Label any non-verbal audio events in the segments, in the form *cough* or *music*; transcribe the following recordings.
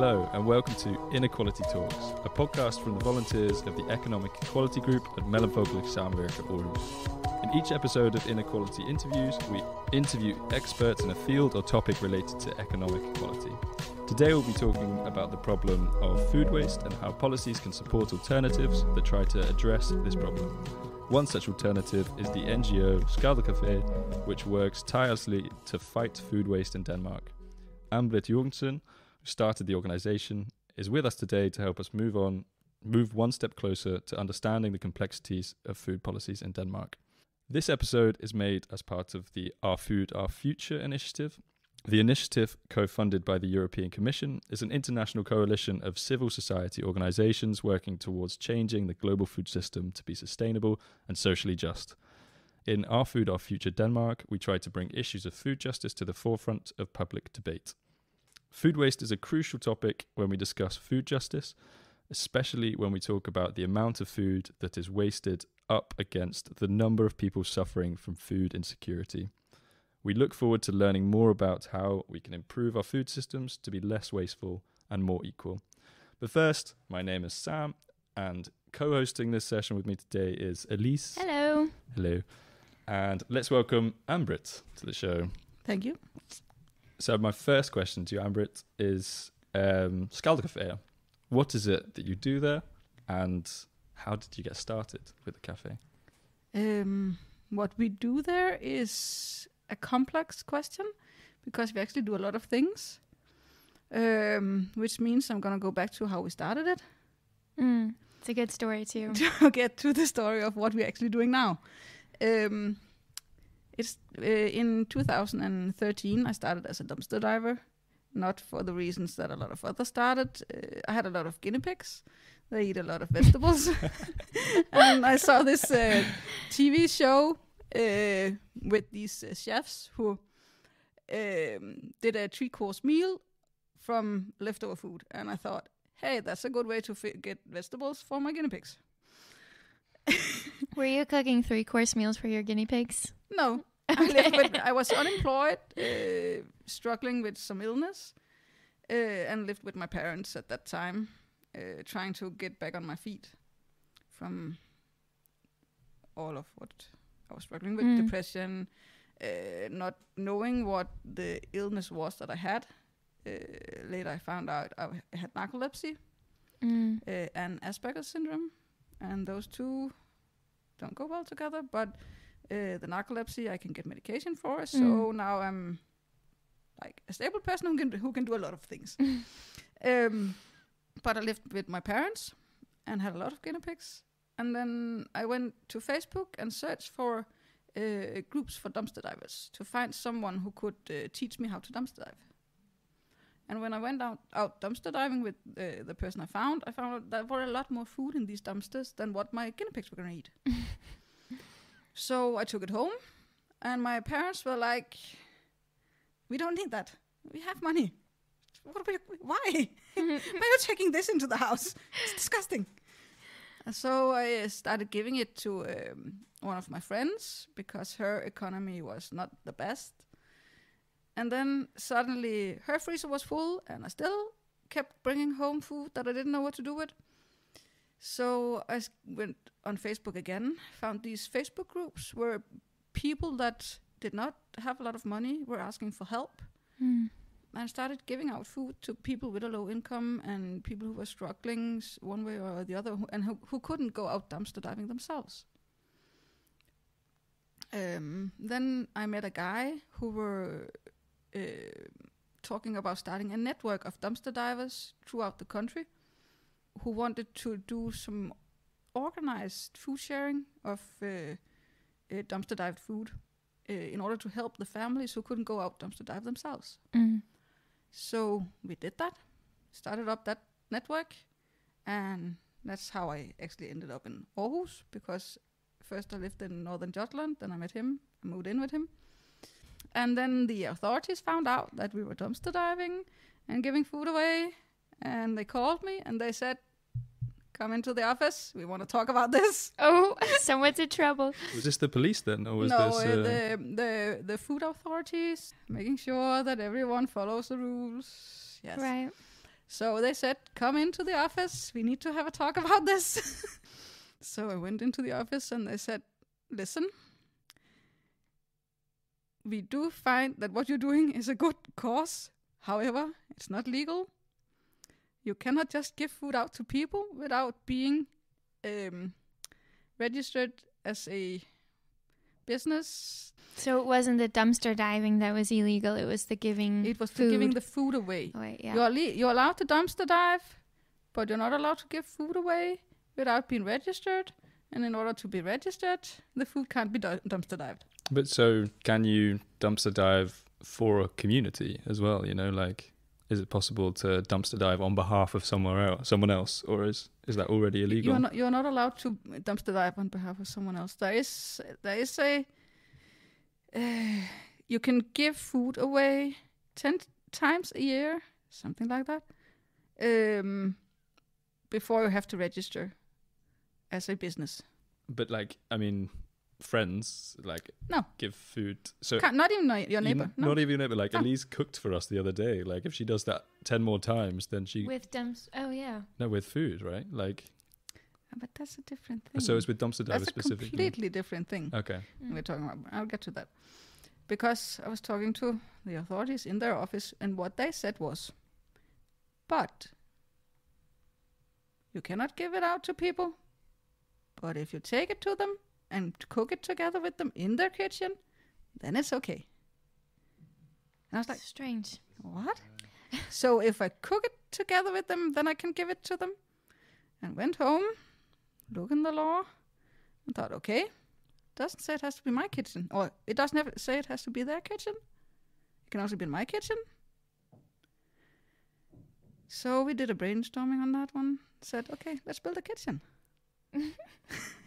Hello, and welcome to Inequality Talks, a podcast from the volunteers of the Economic Equality Group at Mellemfolkeligt Samvirke Aarhus. In each episode of Inequality Interviews, we interview experts in a field or topic related to economic equality. Today, we'll be talking about the problem of food waste and how policies can support alternatives that try to address this problem. One such alternative is the NGO Skraldecafeen, which works tirelessly to fight food waste in Denmark. Annbritt Jørgensen, started the organization, is with us today to help us move on, move one step closer to understanding the complexities of food policies in Denmark. This episode is made as part of the Our Food, Our Future initiative. The initiative, co funded by the European Commission, is an international coalition of civil society organizations working towards changing the global food system to be sustainable and socially just. In Our Food, Our Future Denmark, we try to bring issues of food justice to the forefront of public debate. Food waste is a crucial topic when we discuss food justice, especially when we talk about the amount of food that is wasted up against the number of people suffering from food insecurity. We look forward to learning more about how we can improve our food systems to be less wasteful and more equal. But first, my name is Sam, and co hosting this session with me today is Elise. Hello. Hello. And let's welcome Annbritt to the show. Thank you. So my first question to you, Annbritt, is um, Skraldecafeen. What is it that you do there, and how did you get started with the cafe? Um, what we do there is a complex question because we actually do a lot of things, um, which means I'm going to go back to how we started it Mm, it's a good story too. *laughs* to get to the story of what we're actually doing now. Um, it's uh, in 2013 I started as a dumpster diver, not for the reasons that a lot of others started. Uh, I had a lot of guinea pigs. They eat a lot of vegetables, *laughs* *laughs* and I saw this uh, TV show uh, with these uh, chefs who um, did a three-course meal from leftover food, and I thought, hey, that's a good way to get vegetables for my guinea pigs. Were you cooking three course meals for your guinea pigs? No, I, lived with, I was unemployed, uh, struggling with some illness, uh, and lived with my parents at that time, uh, trying to get back on my feet from all of what I was struggling with Mm. depression, uh, not knowing what the illness was that I had. Uh, later, I found out I had narcolepsy Mm. uh, and Asperger's syndrome, and those two don't go well together. But uh, the narcolepsy, I can get medication for, so Mm. now I'm like a stable person who can who can do a lot of things. *laughs* um, but I lived with my parents and had a lot of guinea pigs, and then I went to Facebook and searched for uh, groups for dumpster divers to find someone who could uh, teach me how to dumpster dive. And when I went out, out dumpster diving with uh, the person I found, I found out there were a lot more food in these dumpsters than what my guinea pigs were going to eat. *laughs* so I took it home, and my parents were like, "We don't need that. We have money. What are we, why? *laughs* why are you taking this into the house? It's disgusting." So I started giving it to um, one of my friends because her economy was not the best. And then suddenly her freezer was full, and I still kept bringing home food that I didn't know what to do with. So I went on Facebook again, found these Facebook groups where people that did not have a lot of money were asking for help. Mm. And started giving out food to people with a low income and people who were struggling one way or the other who, and who, who couldn't go out dumpster diving themselves. Um, then I met a guy who were uh, talking about starting a network of dumpster divers throughout the country who wanted to do some organized food sharing of uh, uh, dumpster dived food uh, in order to help the families who couldn't go out dumpster dive themselves. Mm. So we did that, started up that network, and that's how I actually ended up in Aarhus because first I lived in northern Jutland, then I met him, I moved in with him. And then the authorities found out that we were dumpster diving and giving food away, and they called me and they said, Come into the office, we want to talk about *laughs* this. Oh, *laughs* someone's in trouble. Was this the police then, or was no, this? uh, Uh, the the the food authorities making sure that everyone follows the rules. Yes. Right. So they said, "Come into the office. We need to have a talk *laughs* about this." so I went into the office and they said, "Listen, we do find that what you're doing is a good cause. However, it's not legal. You cannot just give food out to people without being um, registered as a business. So it wasn't the dumpster diving that was illegal. It was the giving. It was for food. giving the food away. Oh, wait, yeah. You're le- you're allowed to dumpster dive, but you're not allowed to give food away without being registered. And in order to be registered, the food can't be du- dumpster dived. But so can you dumpster dive for a community as well? You know, like is it possible to dumpster dive on behalf of somewhere else, someone else, or is is that already illegal? You're not you're not allowed to dumpster dive on behalf of someone else. There is there is a uh, you can give food away ten times a year, something like that, um, before you have to register as a business. but like, I mean, friends like No. give food. So Can't, not even your neighbor. n- no. not even your neighbor. Like No. Elise cooked for us the other day. Like if she does that ten more times, then she with dumps. Oh yeah. no with food, right? Like but that's a different thing. so it's with dumpster divers that's a specifically. completely different thing. Okay. Mm. we're talking about. I'll get to that. Because I was talking to the authorities in their office, and what they said was, but you cannot give it out to people. But if you take it to them and cook it together with them in their kitchen, then it's okay. And I was like, Strange. what? so if I cook it together with them, then I can give it to them. And went home, looked in the law, and thought, okay, doesn't say it has to be my kitchen, or it doesn't have say it has to be their kitchen. It can also be in my kitchen. So we did a brainstorming on that one. Said, okay, let's build a kitchen. *laughs*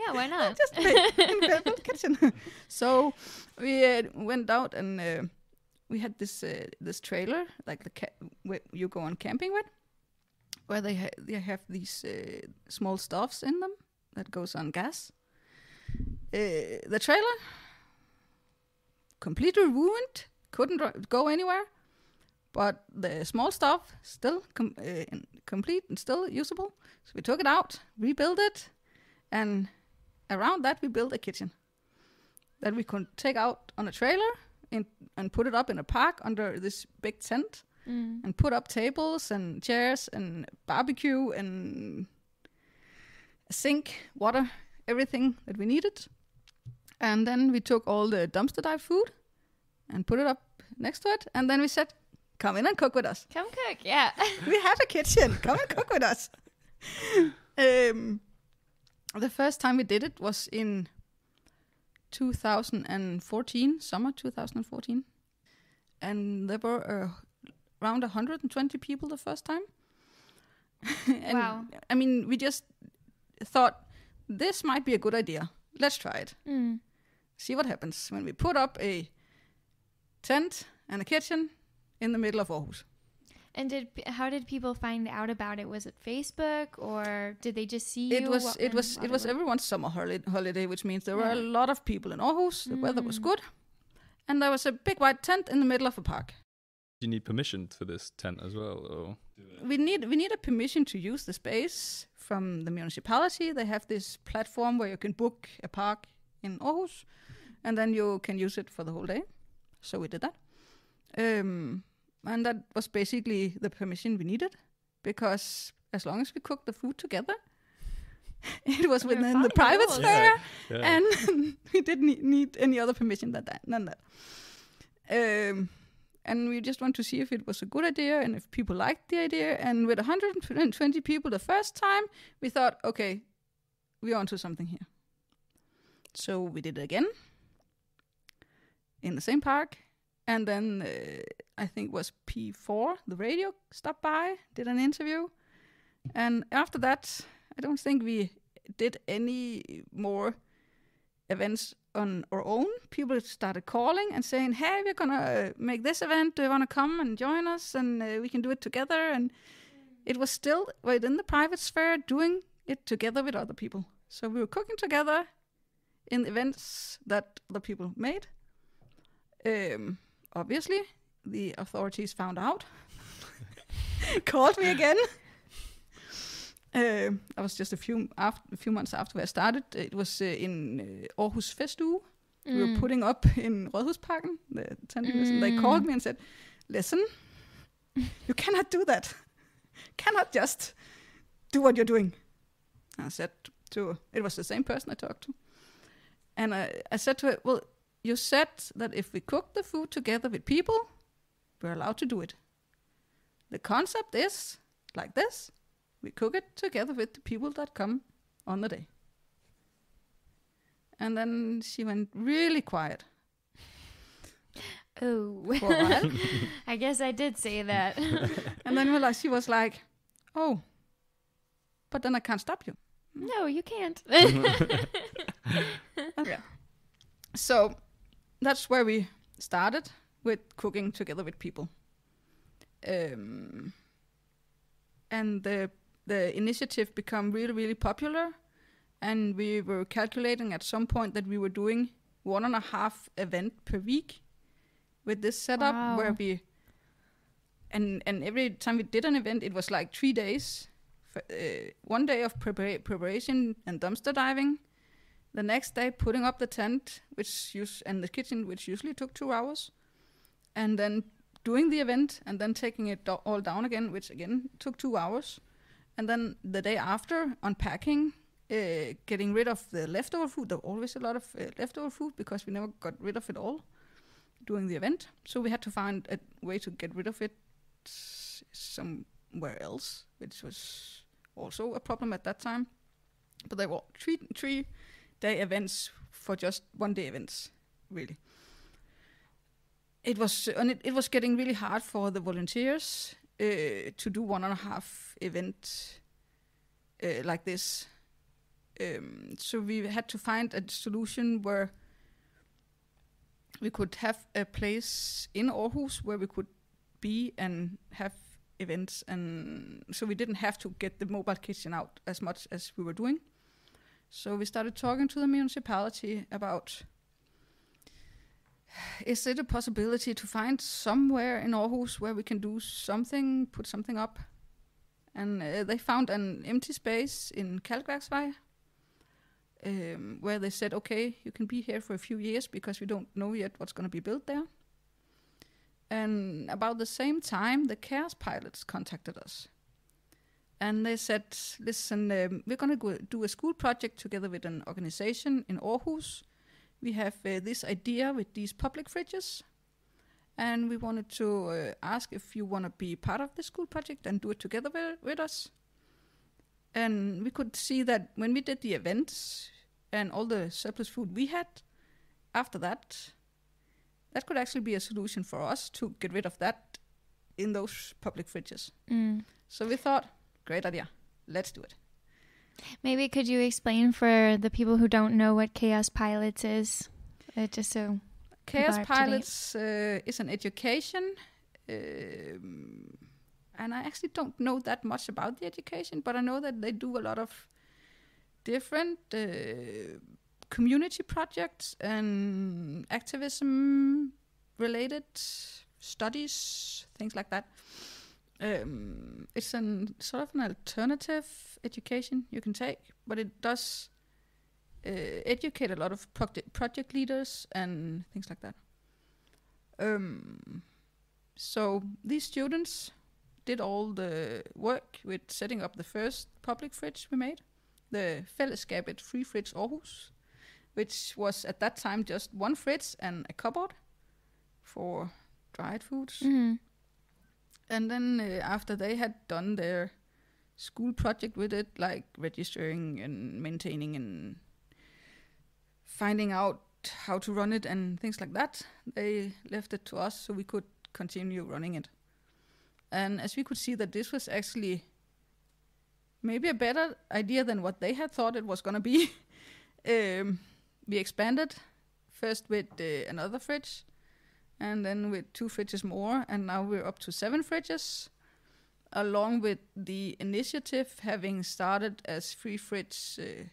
Yeah, why not? *laughs* Just a kitchen. *laughs* so we uh, went out and uh, we had this uh, this trailer, like the ca- you go on camping with, where they ha- they have these uh, small stuffs in them that goes on gas. Uh, the trailer completely ruined, couldn't go anywhere, but the small stuff still com- uh, complete and still usable. So we took it out, rebuilt it, and around that we built a kitchen that we could take out on a trailer in, and put it up in a park under this big tent Mm. and put up tables and chairs and barbecue and a sink, water, everything that we needed. And then we took all the dumpster dive food and put it up next to it. And then we said, come in and cook with us. Come cook. Yeah. we have a kitchen. Come and cook with us. *laughs* Um, the first time we did it was in 2014, summer 2014. And there were uh, around 120 people the first time. *laughs* and Wow. I mean, we just thought this might be a good idea. Let's try it. Mm. See what happens when we put up a tent and a kitchen in the middle of Aarhus. And did how did people find out about it? Was it Facebook or did they just see it you? was What- it was it was was? everyone's summer holiday, which means there were a lot of people in Aarhus. The weather was Mm. good, and there was a big white tent in the middle of a park. Do you need permission for this tent as well, or We need we need a permission to use the space from the municipality. They have this platform where you can book a park in Aarhus, and then you can use it for the whole day. So we did that, um, and that was basically the permission we needed because as long as we cooked the food together, *laughs* it was within the the private rules. sphere. yeah? *laughs* and *laughs* we didn't need, need any other permission than that. Than that. Um, and we just want to see if it was a good idea and if people liked the idea. And with 120 people the first time, we thought, okay, we're onto something here. So we did it again in the same park. And then uh, I think was P4, the radio, stopped by, did an interview. And after that, I don't think we did any more events on our own. People started calling and saying, "Hey, we're gonna uh, make this event. Do you want to come and join us? And uh, we can do it together." And it was still within the private sphere, doing it together with other people. So we were cooking together in events that other people made. Um, obviously, the authorities found out. *laughs* called me again. *laughs* Uh, I was just a few after, a few months after I started. It was uh, in uh, Aarhus Festuge. We were Mm. putting up in Rådhusparken, the mm. they Mm. called me and said, "Listen, you cannot do that. Cannot just do what you're doing." I said to it was the same person I talked to, and I, I said to her, "Well, you said that if we cook the food together with people, we're allowed to do it. The concept is like this: we cook it together with the people that come on the day." And then she went really quiet Oh. *laughs* I guess I did say that. *laughs* and then she was like, "Oh, but then I can't stop you." no, you can't. *laughs* Okay. So that's where we started with cooking together with people. Um, and the the initiative become really really popular, and we were calculating at some point that we were doing one and a half event per week with this setup Wow. where we and and every time we did an event it was like three days uh, one day of prepara- preparation and dumpster diving the next day putting up the tent which use and the kitchen which usually took two hours and then doing the event and then taking it do- all down again which again took two hours. And then the day after unpacking uh, getting rid of the leftover food. There were always a lot of uh, leftover food because we never got rid of it all during the event. So we had to find a way to get rid of it somewhere else which was also a problem at that time. But there were three three day events for just one day events really. It was and it, it was getting really hard for the volunteers uh, to do one and a half event uh, like this. Um, so we had to find a solution where we could have a place in Aarhus where we could be and have events and so we didn't have to get the mobile kitchen out as much as we were doing so we started talking to the municipality about is it a possibility to find somewhere in Aarhus where we can do something, put something up? And uh, they found an empty space in Kalkværksvej um, where they said, okay, you can be here for a few years because we don't know yet what's going to be built there. And about the same time, the Chaos Pilots contacted us. And they said, listen, um, we're going to go do a school project together with an organization in Aarhus. We have uh, this idea with these public fridges. And we wanted to uh, ask if you want to be part of the school project and do it together with, with us. And we could see that when we did the events and all the surplus food we had, after that, that could actually be a solution for us to get rid of that in those public fridges. Mm. So we thought, great idea, let's do it. Maybe could you explain for the people who don't know what Chaos Pilots is? Uh, just so. Chaos People are up to date. Pilots uh, is an education, um, and I actually don't know that much about the education, but I know that they do a lot of different uh, community projects and activism related studies, things like that. Um, it's an sort of an alternative education you can take, but it does uh, educate a lot of project leaders and things like that. Um, so these students did all the work with setting up the first public fridge we made, the Fællesskabet Free Fridge Aarhus, which was at that time just one fridge and a cupboard for dried foods. Mm. And then uh, after they had done their school project with it, like registering and maintaining and finding out how to run it and things like that, they left it to us so we could continue running it. And as we could see that this was actually maybe a better idea than what they had thought it was going to be, *laughs* um, we expanded first with uh, another fridge and then with two fridges more, and now we're up to seven fridges, along with the initiative having started as Free Fridge uh,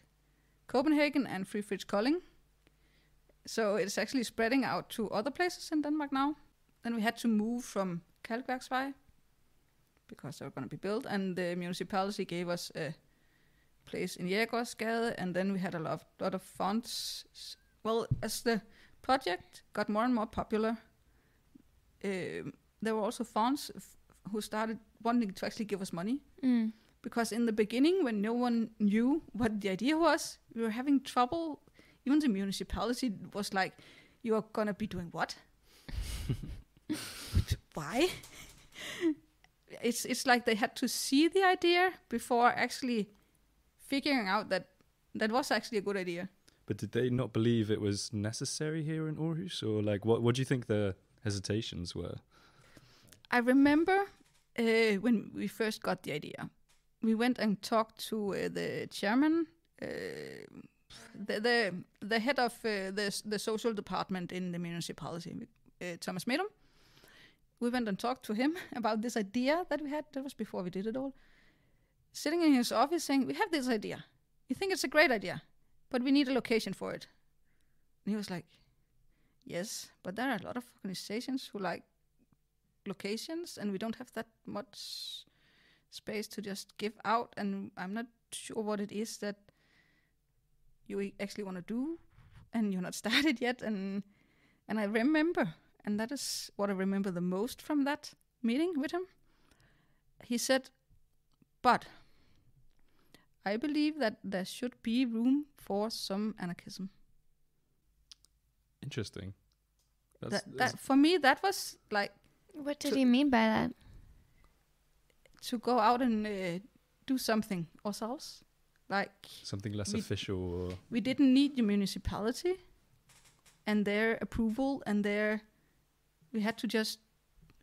Copenhagen and Free Fridge Kolding. So it's actually spreading out to other places in Denmark now. Then we had to move from Kalkværksvej because they were going to be built, and the municipality gave us a place in Jägersgade, and then we had a lot lot of funds. Well, as the project got more and more popular, um there were also funds f- who started wanting to actually give us money Mm. because in the beginning when no one knew what the idea was we were having trouble even the municipality was like you're gonna be doing what *laughs* why it's it's like they had to see the idea before actually figuring out that that was actually a good idea But did they not believe it was necessary here in Aarhus, or like what? What do you think the hesitations were? I remember uh, when we first got the idea, we went and talked to uh, the chairman, uh, the, the the head of uh, the the social department in the municipality, uh, Thomas Medom. We went and talked to him *laughs* about this idea that we had. That was before we did it all. Sitting in his office, saying, "We have this idea. We think it's a great idea, but we need a location for it." And he was like, "Yes, but there are a lot of organizations who like." locations and we don't have that much space to just give out and i'm not sure what it is that you actually want to do and you're not *laughs* started yet and and i remember and that is what i remember the most from that meeting with him he said but i believe that there should be room for some anarchism Interesting. That's, that, that's- that for me that was like What did To- he mean by that? to go out and uh, do something ourselves like something less we- official. Or, we didn't need the municipality and their approval and their we had to just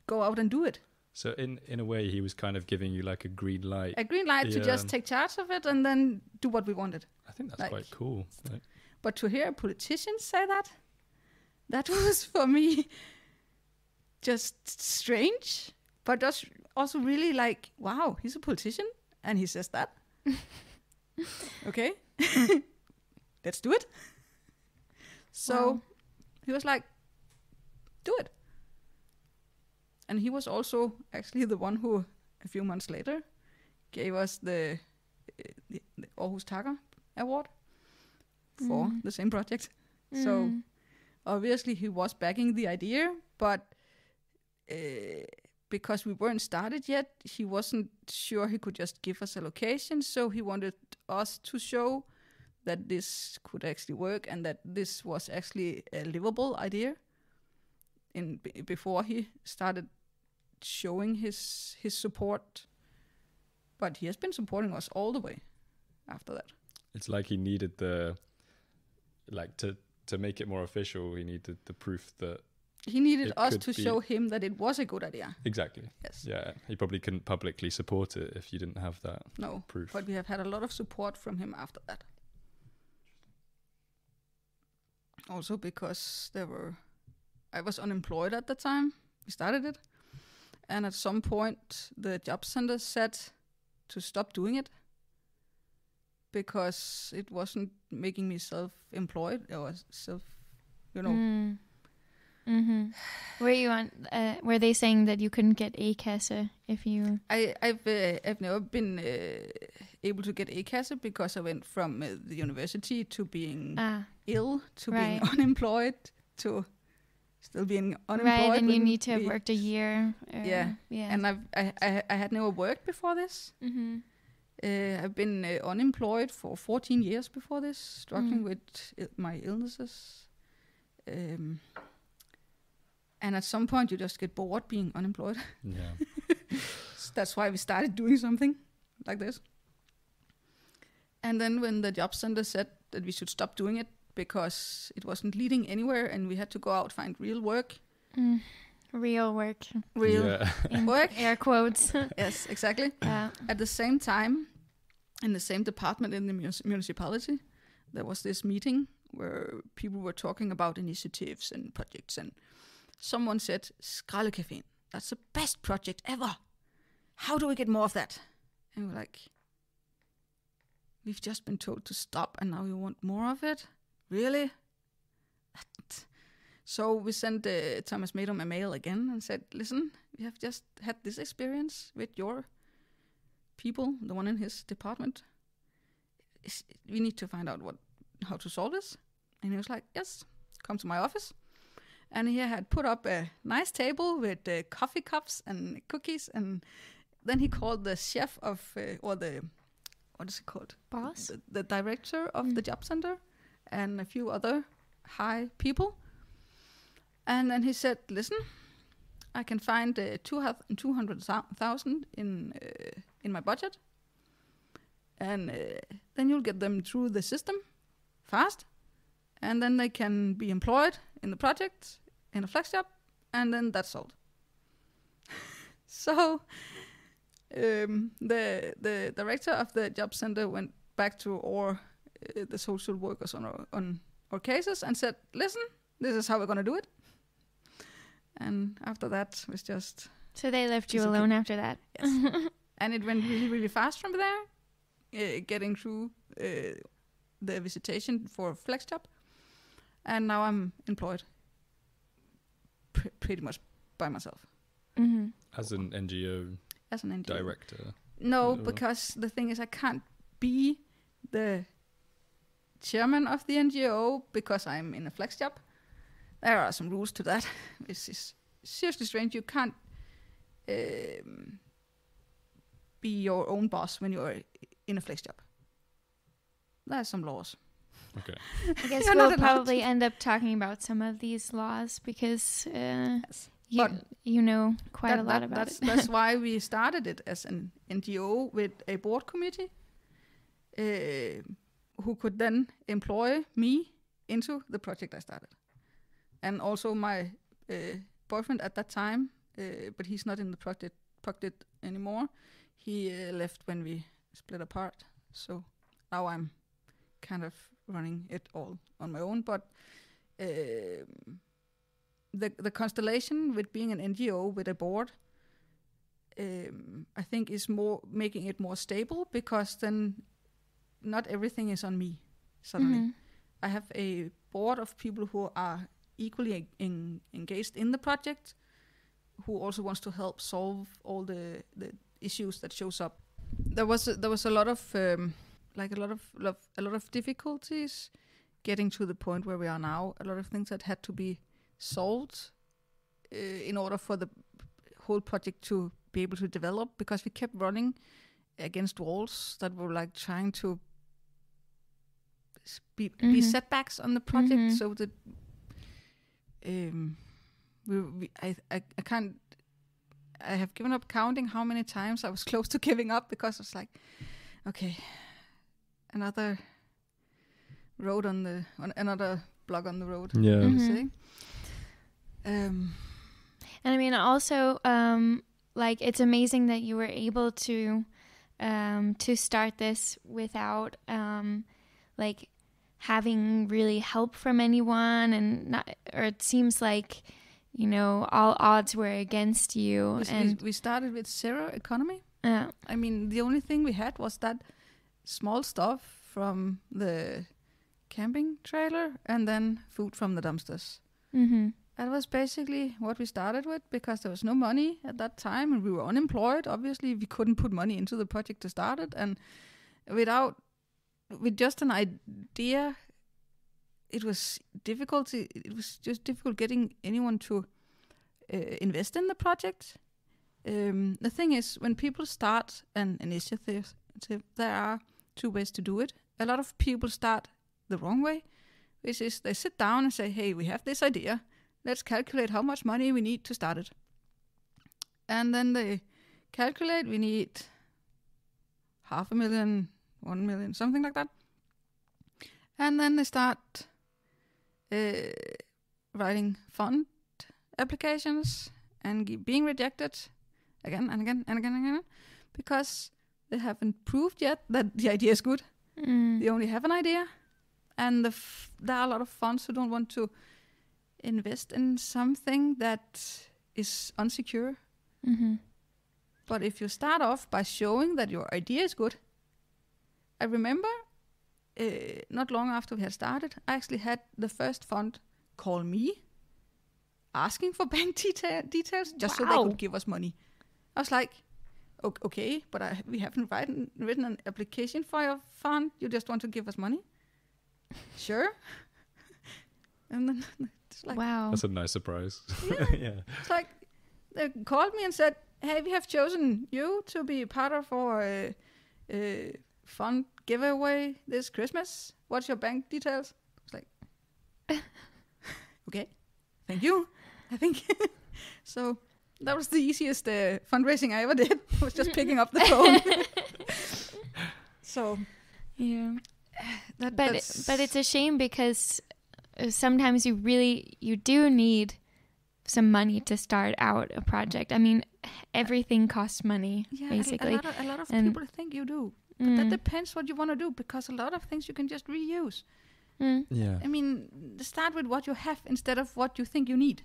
go out and do it so in in a way, he was kind of giving you like a green light. a green light to just take charge of it and then do what we wanted I think that's like- quite cool. Like, but to hear a politician say that that *laughs* was for me just strange but just also really like wow he's a politician and he says that *laughs* okay *laughs* let's do it so Wow. he was like do it and he was also actually the one who a few months later gave us the, uh, the, the Aarhus award for Mm. the same project So- Mm. Obviously he was backing the idea, but uh, because we weren't started yet, he wasn't sure he could just give us a location. So he wanted us to show that this could actually work and that this was actually a livable idea. In before he started showing his his support, but he has been supporting us all the way after that. it's like he needed the like to to make it more official. He needed the proof that He needed us to be- show him that it was a good idea. exactly. Yes. Yeah, he probably couldn't publicly support it if you didn't have that No. proof. But we have had a lot of support from him after that. Also because there were I was unemployed at the time. We started it. And at some point the job center said to stop doing it because it wasn't making me self employed or self you know Mm. hmm Were you on? Uh, were they saying that you couldn't get a casa if you? I, I've uh, I've never been uh, able to get a casa because I went from uh, the university to being Ah, ill to being unemployed to still being unemployed. right, and you need to have worked a year. Yeah, yeah. And I've I, I I had never worked before this. hmm Uh, I've been uh, unemployed for 14 years before this, struggling Mm. with il- my illnesses. Um, and at some point, you just get bored being unemployed. *laughs* yeah. So that's why we started doing something like this. And then when the job center said that we should stop doing it because it wasn't leading anywhere and we had to go out find real work, Mm. Real work. real Yeah. *laughs* Work. Air quotes. yes, exactly. yeah. At the same time, in the same department in the mus- municipality, there was this meeting where people were talking about initiatives and projects, and someone said, "Skraldecaféen, that's the best project ever. How do we get more of that?" And we're like, "We've just been told to stop, and now you want more of it? Really?" That- So we sent uh, Thomas Medom a mail again and said, "Listen, we have just had this experience with your people, the one in his department. We need to find out what how to solve this." And he was like, "Yes, come to my office." And he had put up a nice table with uh, coffee cups and cookies, and then he called the chef of uh, or the what is it called? Boss? The, the director of Mm. the job center and a few other high people. And then he said, "Listen, I can find uh, two two hundred thousand in uh, in my budget, and uh, then you'll get them through the system fast, and then they can be employed in the project in a flex job, and then that's sold." *laughs* so um, the the director of the job center went back to all uh, the social workers on our, on our cases and said, "Listen, this is how we're going to do it." And after that was just So they left you alone after that. yes, *laughs* and it went really really fast from there, uh, getting through uh, the visitation for flex job, and now I'm employed pr- pretty much by myself hmm As an NGO as an NGO. director. No, No. because the thing is, I can't be the chairman of the NGO because I'm in a flex job. There are some rules to that. *laughs* This is seriously strange. You can't um, be your own boss when you're in a flex job. There are some laws. Okay. I guess *laughs* we'll not allowed probably end up talking about some of these laws because uh, Yes. you, But you know quite That- a lot that- about that's, it. that's *laughs* why we started it as an NGO with a board committee uh, who could then employ me into the project I started. And also my uh, boyfriend at that time, uh, but he's not in the project, project anymore. He uh, left when we split apart. So now I'm kind of running it all on my own. But um the the constellation with being an NGO with a board, um, I think, is more making it more stable because then not everything is on me. Suddenly, Mhm. I have a board of people who are equally en- en- engaged in the project, who also wants to help solve all the the issues that shows up. There was a, there was a lot of um, like a lot of, lot a lot of difficulties getting to the point where we are now. A lot of things that had to be solved uh, in order for the whole project to be able to develop because we kept running against walls that were like trying to be, be Mhm. setbacks on the project Mhm. so that um we, we I, I I can't I have given up counting how many times I was *laughs* close to giving up because it's like okay another road on the on another block on the road Yeah. Mhm. Um, And I mean, also, um, like it's amazing that you were able to um, to start this without um, like having really help from anyone, and not, or it seems like you know all odds were against you, we, and we started with zero economy. yeah I mean, the only thing we had was that small stuff from the camping trailer and then food from the dumpsters. hmm That was basically what we started with because there was no money at that time and we were unemployed. Obviously, we couldn't put money into the project to start it. And without, with just an idea, it was difficult. It was just difficult getting anyone to uh, invest in the project. Um, the thing is, when people start an initiative, there are two ways to do it. A lot of people start the wrong way, which is they sit down and say, "Hey, we have this idea. Let's calculate how much money we need to start it." And then they calculate we need half a million, one million, something like that. And then they start uh, writing fund applications and being rejected again and again and again and again because they haven't proved yet that the idea is good. mm. They only have an idea, and the f- there are a lot of funds who don't want to invest in something that is unsecure. hmm But if you start off by showing that your idea is good, I remember uh, not long after we had started, I actually had the first fund call me asking for *laughs* bank detail, details just so they could give us money. I was like, okay, but I, we haven't written, written an application for your fund. You just want to give us money? *laughs* Sure. *laughs* and then it's like, wow. That's a nice surprise. yeah. it's like they called me and said, "Hey, we have chosen you to be part of our uh, uh, fund giveaway this Christmas. What's your bank details?" It's like, *laughs* okay, thank you. I think *laughs* so. That was the easiest uh, fundraising I ever did. *laughs* was just picking up the phone. so Yeah. that, But that's, but it's a shame because uh, sometimes you really you do need some money to start out a project. I mean, everything costs money yeah, basically. A, lot of, a lot of And- people think you do. But that Mm, depends what you want to do because a lot of things you can just reuse. mm, Yeah. I mean, start with what you have instead of what you think you need.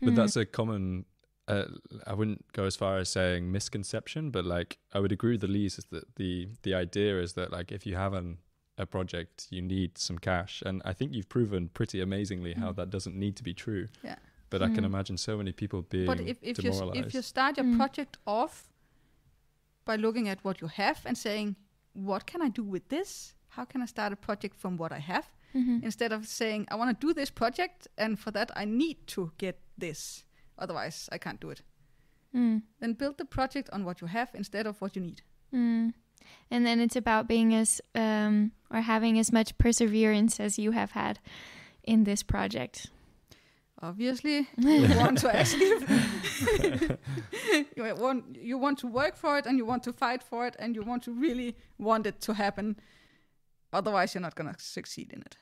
But mm. that's a common. Uh, I wouldn't go as far as saying misconception, but like I would agree with Elise is that the the idea is that like if you have an a project, you need some cash, and I think you've proven pretty amazingly how Mm. that doesn't need to be true. Yeah. But I can Mm. imagine so many people being but if, if you s- if you start your Mm. project off by looking at what you have and saying, "What can I do with this? How can I start a project from what I have?" Mhm. Instead of saying, "I want to do this project, and for that I need to get this, otherwise I can't do it." Mm. Then build the project on what you have instead of what you need. Mm. And then it's about being as um, or having as much perseverance as you have had in this project. Obviously, *laughs* you want to actually *laughs* you want you want to work for it and you want to fight for it and you want to really want it to happen. Otherwise, you're not gonna succeed in it.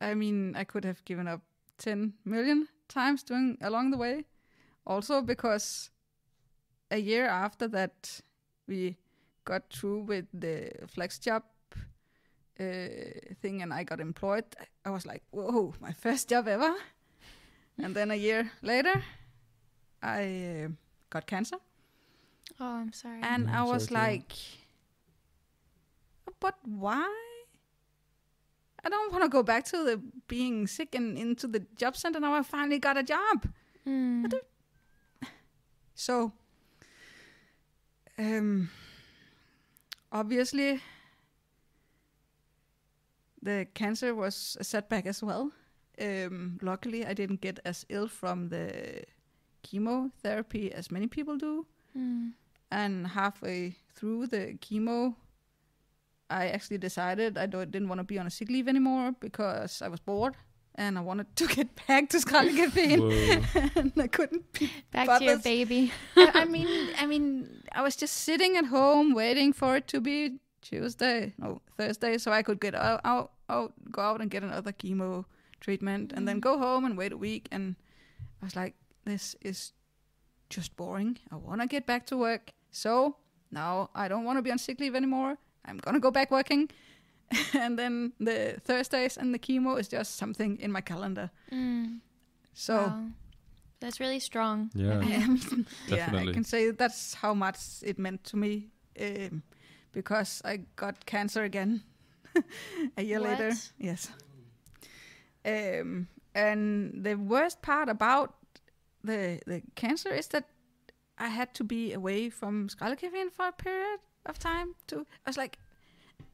I mean, I could have given up ten million times doing along the way. Also, because a year after that, we got through with the flex job uh, thing and I got employed, I was like, whoa, my first job ever. And then a year later, I uh, got cancer. Oh, I'm sorry. And Yeah, I I'm was sorry like, but why? I don't want to go back to the being sick and into the job center. Now I finally got a job. Mm. *sighs* So, um, obviously, the cancer was a setback as well. Um, luckily, I didn't get as ill from the chemotherapy as many people do. Mm. And halfway through the chemo, I actually decided I don't, didn't want to be on a sick leave anymore because I was bored and I wanted to *laughs* get back to Skraldecaféen Whoa. *laughs* and I couldn't be Back But to your baby. *laughs* I, I mean, I mean, I was just sitting at home waiting for it to be Tuesday, no Thursday, so I could get out, out, out go out and get another chemo treatment, and then Mm. go home and wait a week. And I was like, this is just boring. I want to get back to work, so now I don't want to be on sick leave anymore. I'm gonna go back working. *laughs* and then the Thursdays and the chemo is just something in my calendar. Mm. So Wow. That's really strong. Yeah. *laughs* yeah, I can say that's how much it meant to me um, because I got cancer again *laughs* a year later. Yes. Um, and the worst part about the the cancer is that I had to be away from Skraldecaféen for a period of time. To I was like,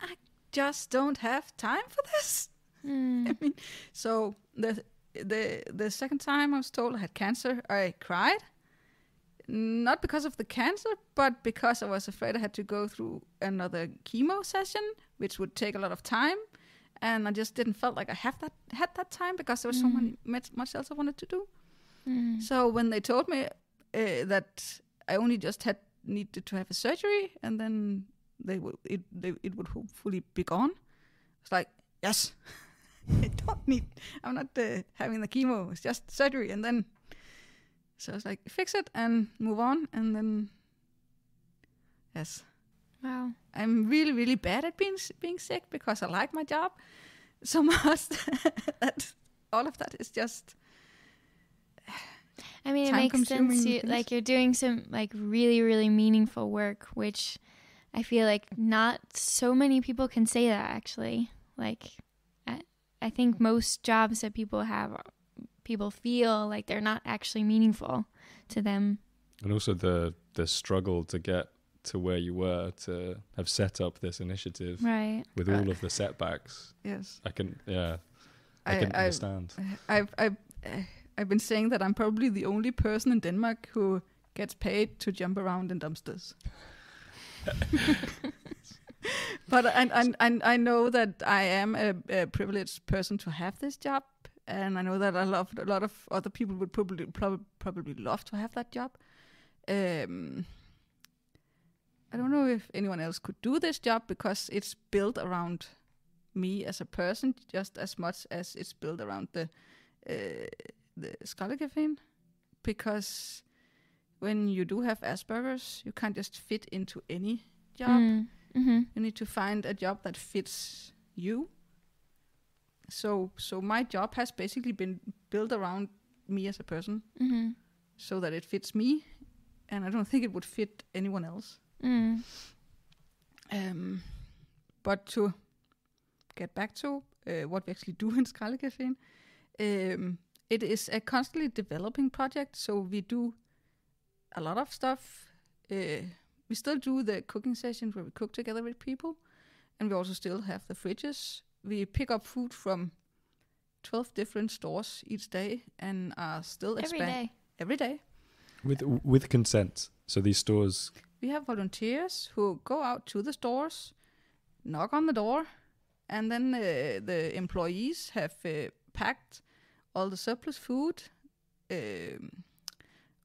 I just don't have time for this. Mm. *laughs* I mean, so the the the second time I was told I had cancer, I cried. Not because of the cancer, but because I was afraid I had to go through another chemo session, which would take a lot of time, and I just didn't felt like I have that had that time because there was so Mm. many much, much else I wanted to do. Mm. So when they told me uh, that I only just had needed to have a surgery and then they would it they, it would hopefully be gone, it's like yes, *laughs* I don't need. I'm not uh, having the chemo. It's just surgery, and then so I was like fix it and move on, and then yes, Wow. I'm really really bad at being being sick because I like my job so *laughs* much that all of that is just I mean, it makes sense. You, like you're doing some like really, really meaningful work, which I feel like not so many people can say that actually. Like, I, I think most jobs that people have, people feel like they're not actually meaningful to them. And also the the struggle to get to where you were to have set up this initiative Right. with all of the setbacks. Yes. I can yeah, I, I- can I- understand. I've I've uh, I've been saying that I'm probably the only person in Denmark who gets paid to jump around in dumpsters. *laughs* but I, I, I, I know that I am a, a privileged person to have this job, and I know that a lot, of, a lot of other people would probably probably, probably love to have that job. Um, I don't know if anyone else could do this job because it's built around me as a person just as much as it's built around the uh, the Skraldecaféen. Because when you do have Asperger's, you can't just fit into any job. Mm. hmm You need to find a job that fits you. So so my job has basically been built around me as a person hmm so that it fits me and I don't think it would fit anyone else. Mm. Um, but to get back to uh, what we actually do in Skraldecaféen, um, it is a constantly developing project. So we do a lot of stuff. Uh, we still do the cooking sessions where we cook together with people, and we also still have the fridges. We pick up food from twelve different stores each day, and are still Every expand- day. every day. With with consent. So these stores We have volunteers who go out to the stores, knock on the door, and then uh, the employees have uh, packed all the surplus food um,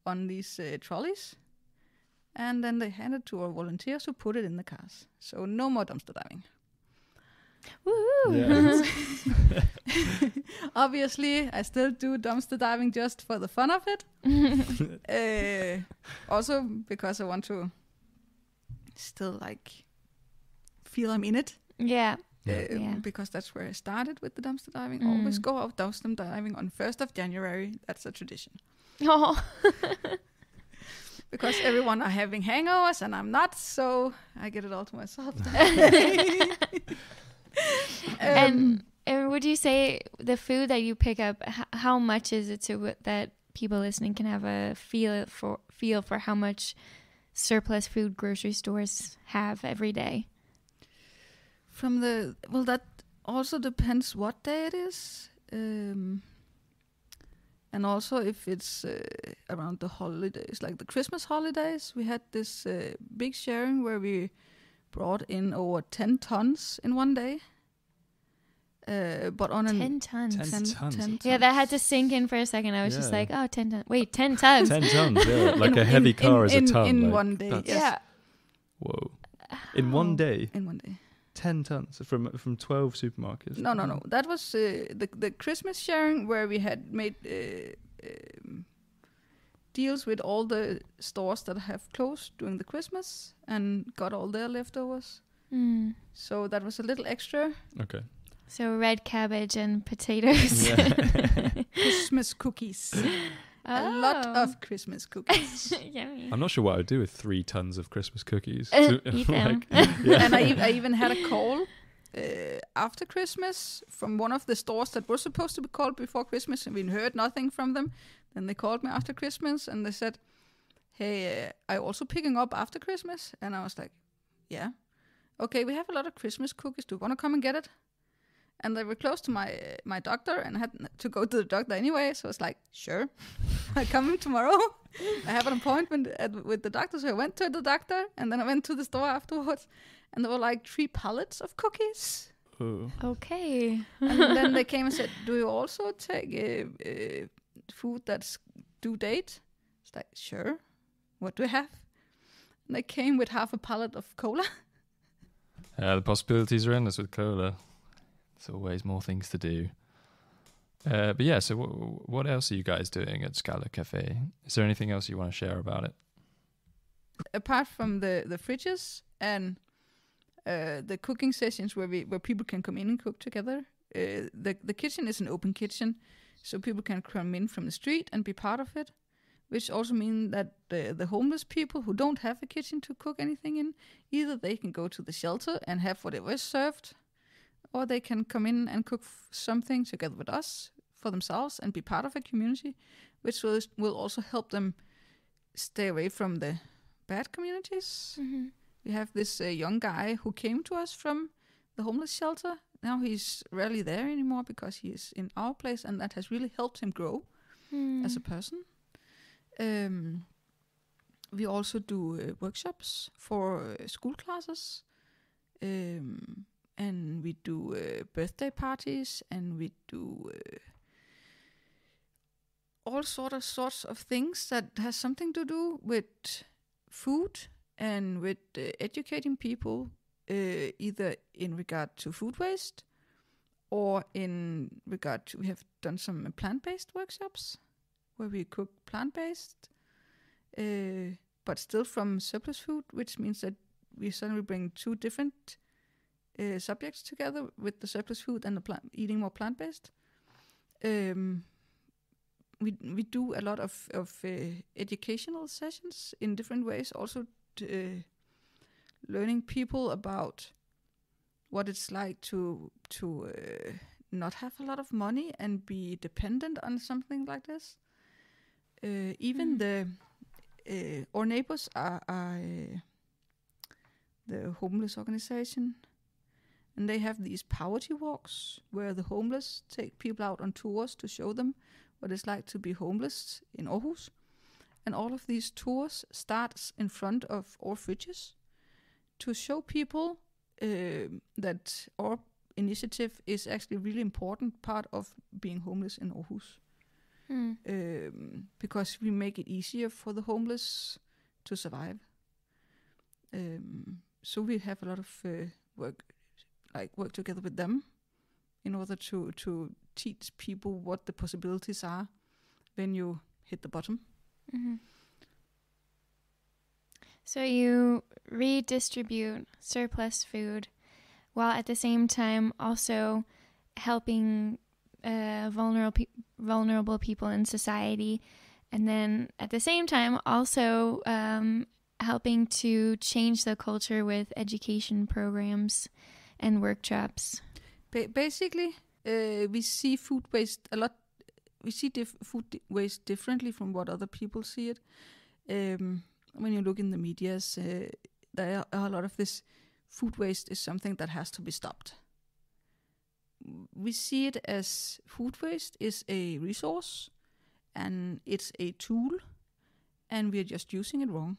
on these uh, trolleys, and then they hand it to our volunteers who put it in the cars. So no more dumpster diving. Woohoo! Yeah. *laughs* Obviously, I still do dumpster diving just for the fun of it. *laughs* uh, also because I want to still like feel I'm in it. yeah. Yeah. Um, Yeah. Because that's where I started with the dumpster diving. Mm. Always go out dumpster diving on 1st of January. That's a tradition. *laughs* Oh. Because everyone are having hangovers and I'm not, so I get it all to myself. *laughs* *laughs* and Um, and would you say the food that you pick up, h- how much is it so w- that people listening can have a feel for feel for how much surplus food grocery stores have every day? From the well, that also depends what day it is, um, and also if it's uh, around the holidays, like the Christmas holidays. We had this uh, big sharing where we brought in over ten tons in one day. Uh, but on an Ten tons. 10 tons. Yeah, that had to sink in for a second. I was just like, oh, 10 tons. Wait, 10 tons. ten tons, yeah. *laughs* Like In- a heavy in- car in- is a ton. in like, one day, yes. Yeah. Whoa. In one day, in one day. ten tons from from twelve supermarkets. No, no, no. That was uh, the the Christmas sharing where we had made uh, um, deals with all the stores that have closed during the Christmas and got all their leftovers. Mm. So that was a little extra Okay. So red cabbage and potatoes. *laughs* Christmas cookies. A lot Oh. of Christmas cookies. *laughs* Yummy. I'm not sure what I would do with three tons of Christmas cookies. Uh, To- *laughs* eat them. yeah. and I, e- I even had a call uh, after Christmas from one of the stores that was supposed to be called before Christmas, and we heard nothing from them. Then they called me after Christmas, and they said, "Hey, uh, are you also picking up after Christmas?" And I was like, "Yeah, okay. We have a lot of Christmas cookies. Do you want to come and get it?" And they were close to my my doctor, and I had to go to the doctor anyway. So I was like, "Sure, *laughs* I come in tomorrow." I have an appointment at, with the doctor, so I went to the doctor, and then I went to the store afterwards, and there were like three pallets of cookies. Oh. Okay. And then they *laughs* came and said, "Do you also take uh, uh, food that's due date?" It's like, "Sure." What do we have? And they came with half a pallet of cola. Yeah, the possibilities are endless with cola. There's always more things to do. Uh, but yeah, so w- what else are you guys doing at Skraldecaféen? Is there anything else you want to share about it? Apart from the the fridges and uh, the cooking sessions where we where people can come in and cook together, uh, the the kitchen is an open kitchen, so people can come in from the street and be part of it. Which also means that the the homeless people who don't have a kitchen to cook anything in, either they can go to the shelter and have whatever is served, or they can come in and cook f- something together with us for themselves and be part of a community, which will, will also help them stay away from the bad communities. hmm We have this uh, young guy who came to us from the homeless shelter. Now he's rarely there anymore because he is in our place, and that has really helped him grow Hmm. as a person. Um, we also do uh, workshops for uh, school classes, um, and we do uh, birthday parties, and we do uh, all sort of sorts of things that has something to do with food and with uh, educating people, uh, either in regard to food waste or in regard to we have done some plant-based workshops where we cook plant-based, uh, but still from surplus food, which means that we suddenly bring two different uh, subjects together with the surplus food and the plant eating more plant-based. Um, we we do a lot of of uh, educational sessions in different ways, also t- uh, learning people about what it's like to to uh, not have a lot of money and be dependent on something like this. Uh, even Mm. the uh, our neighbors are, are uh, the homeless organization, and they have these poverty walks where the homeless take people out on tours to show them what it's like to be homeless in Aarhus. And all of these tours starts in front of our fridges to show people uh, that our initiative is actually a really important part of being homeless in Aarhus Hmm. um, because we make it easier for the homeless to survive. Um, so we have a lot of uh, work, like work together with them, in order to to teach people what the possibilities are when you hit the bottom. hmm So you redistribute surplus food while at the same time also helping uh, vulnerable pe- vulnerable people in society, and then at the same time also um, helping to change the culture with education programs and workshops. Ba- basically, uh, we see food waste a lot. We see dif- food di- waste differently from what other people see it. Um, when you look in the medias, uh, there are a lot of this food waste is something that has to be stopped. We see it as food waste is a resource and it's a tool, and we are just using it wrong.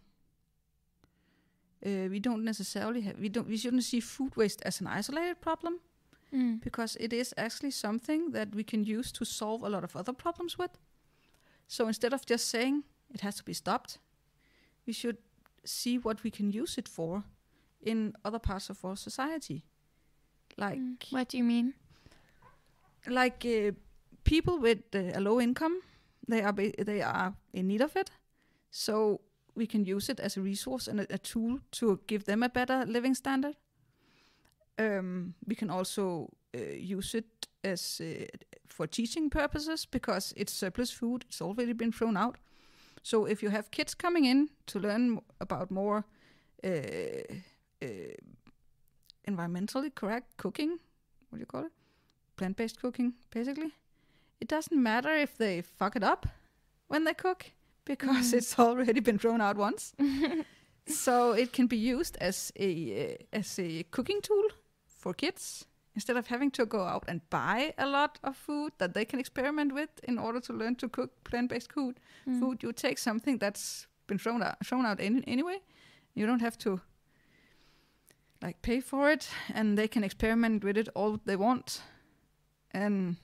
Uh, we don't necessarily have we don't we shouldn't see food waste as an isolated problem Mm. because it is actually something that we can use to solve a lot of other problems with. So instead of just saying it has to be stopped, we should see what we can use it for in other parts of our society. Like Mm. What do you mean? like uh, people with uh, a low income, they are they are in need of it. So we can use it as a resource and a, a tool to give them a better living standard. Um, we can also uh, use it as uh, for teaching purposes because it's surplus food. It's already been thrown out. So if you have kids coming in to learn about more uh, uh, environmentally correct cooking, what do you call it? Plant-based cooking, basically. It doesn't matter if they fuck it up when they cook because Mm. it's already been thrown out once. *laughs* so it can be used as a uh, as a cooking tool for kids instead of having to go out and buy a lot of food that they can experiment with in order to learn to cook plant-based food. Mm. Food you take something that's been thrown out thrown out any, anyway. You don't have to like pay for it, and they can experiment with it all they want, and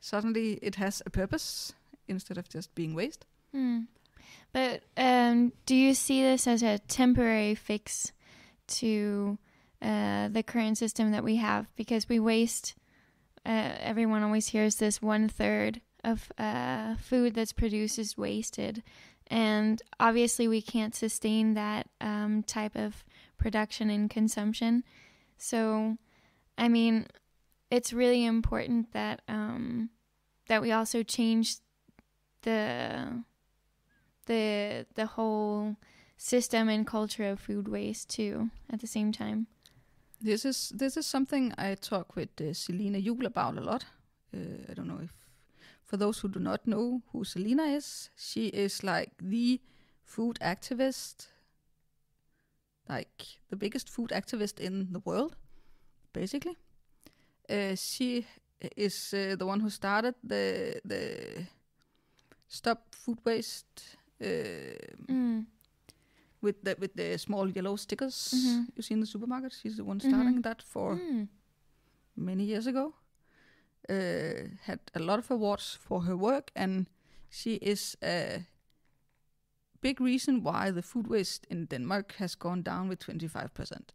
suddenly it has a purpose instead of just being waste. Hmm. But um, do you see this as a temporary fix to uh, the current system that we have? Because we waste, uh, everyone always hears this one third of uh, food that's produced is wasted. And obviously, we can't sustain that um, type of production and consumption. So, I mean, it's really important that um, that we also change the the the whole system and culture of food waste too at the same time. This is this is something I talk with uh, Selina Juul about a lot. Uh, I don't know if, for those who do not know who Selina is, she is like the food activist, like the biggest food activist in the world, basically. Uh, she is uh, the one who started the the stop food waste Mm. with the with the small yellow stickers Mhm. you see in the supermarket. She's the one starting Mhm. that for Mm. many years ago. Uh, had a lot of awards for her work, and she is a big reason why the food waste in Denmark has gone down with twenty five percent.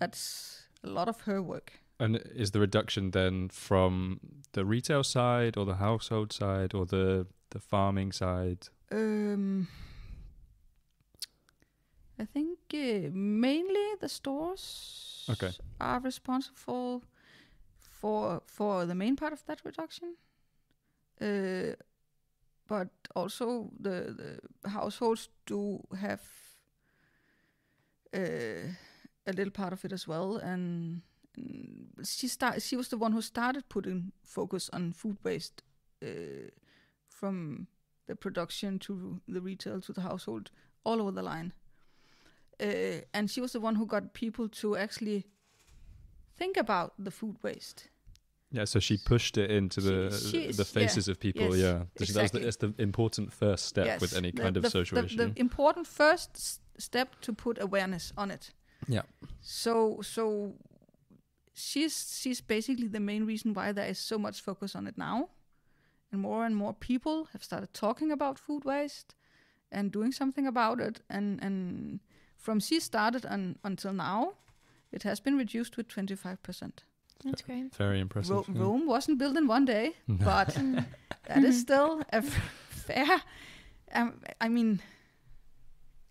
That's a lot of her work. And is the reduction then from the retail side or the household side or the the farming side? Um, I think uh, mainly the stores Okay. are responsible for for the main part of that reduction. Uh, but also the, the households do have uh, a little part of it as well. And, and she start she was the one who started putting focus on food waste uh, from the production to the retail to the household all over the line. Uh, and she was the one who got people to actually think about the food waste. Yeah, so she pushed it into She- the she is- the faces of people. yes, yeah, That's- that's, the, exactly. that's the important first step Yes, with any the- kind of the- social the, issue. The important first s- step to put awareness on it. Yeah. So so she's she's basically the main reason why there is so much focus on it now, and more and more people have started talking about food waste and doing something about it. And and from she started and until now, it has been reduced with twenty five percent. That's great. Very impressive. Ro- yeah. Rome wasn't built in one day, *laughs* No. but *laughs* that is still a f- *laughs* fair. Um, I mean,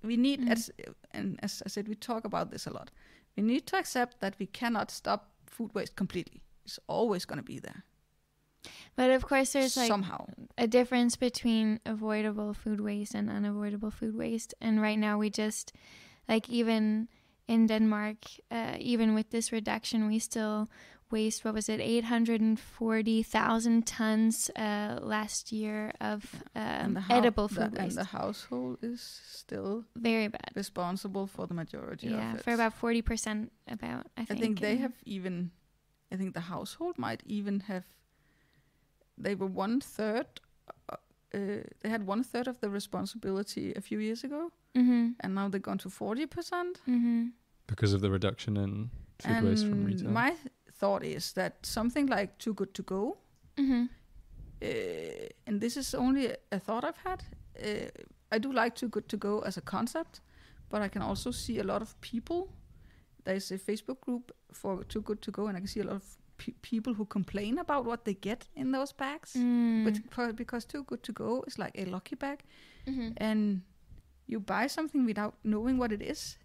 we need Mm. as and as I said, we talk about this a lot. We need to accept that we cannot stop food waste completely. It's always going to be there But of course, there's like somehow. a difference between avoidable food waste and unavoidable food waste. And right now, we just like even in Denmark, uh, even with this reduction, we still waste what was it, eight hundred and forty thousand tons uh, last year of um, and the hou- edible the- food and waste. the household is still Very bad. responsible for the majority Yeah, of it. for about forty percent. About I I think. think they and- have even. I think the household might even have. They were one third. Uh, uh, they had one third of the responsibility a few years ago, Mhm. and now they've gone to forty percent. Mhm. because of the reduction in food waste from retail. my th- thought is that something like Too Good to Go, Mhm. uh, and this is only a, a thought I've had. Uh, I do like Too Good to Go as a concept, but I can also see a lot of people. There's a Facebook group for Too Good to Go, and I can see a lot of pe- people who complain about what they get in those bags. Mm. But for, because Too Good to Go is like a lucky bag, Mhm. and you buy something without knowing what it is,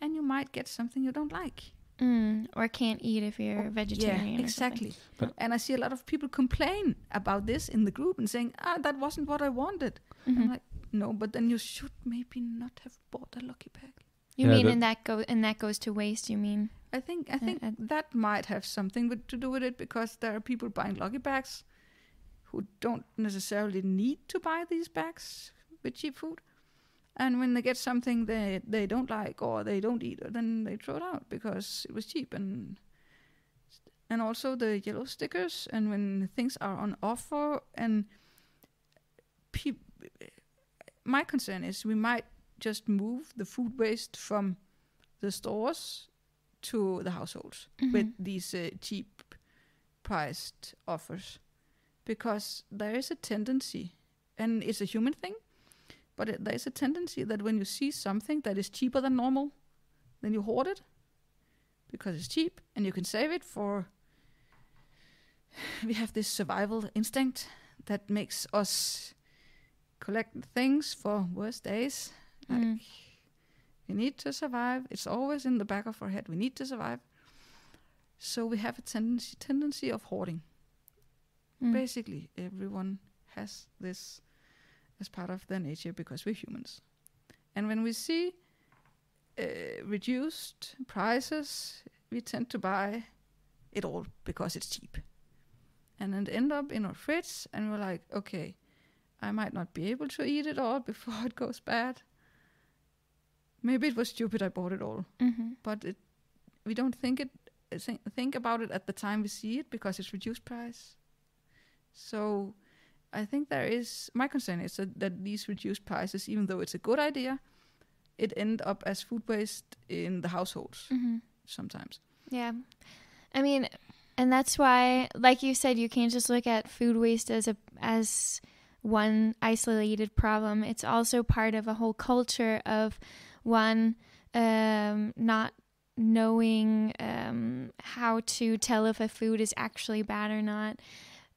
and you might get something you don't like. Mm, or can't eat if you're vegetarian. Yeah, exactly. But- and I see a lot of people complain about this in the group and saying, "Ah, that wasn't what I wanted." Mhm. I'm like, "No, but then you should maybe not have bought a lucky bag." You Yeah, mean that- and that go and that goes to waste? You mean? I think I think that might have something with, to do with it because there are people buying lucky bags who don't necessarily need to buy these bags with cheap food. And when they get something they they don't like or they don't eat, then they throw it out because it was cheap and and also the yellow stickers and when things are on offer and my concern is we might just move the food waste from the stores to the households with Mhm. these uh, cheap priced offers because there is a tendency and it's a human thing but it, there is a tendency that when you see something that is cheaper than normal then you hoard it because it's cheap and you can save it for *sighs* we have this survival instinct that makes us collect things for worse days like Mm. We need to survive. It's always in the back of our head. We need to survive. So we have a tendency tendency of hoarding. Mm. Basically, everyone has this as part of their nature because we're humans. And when we see uh, reduced prices, we tend to buy it all because it's cheap. and it ended up in our fridge, and we're like, okay, I might not be able to eat it all *laughs* before it goes bad. Maybe it was stupid I bought it all, Mm-hmm. but it we don't think it think, think about it at the time we see it because it's reduced price. So I think there is my concern is that, that these reduced prices, even though it's a good idea, it end up as food waste in the households Mm-hmm. sometimes. Yeah. I mean, and that's why like you said you can't just look at food waste as a as one isolated problem. It's also part of a whole culture of one um not knowing um how to tell if a food is actually bad or not.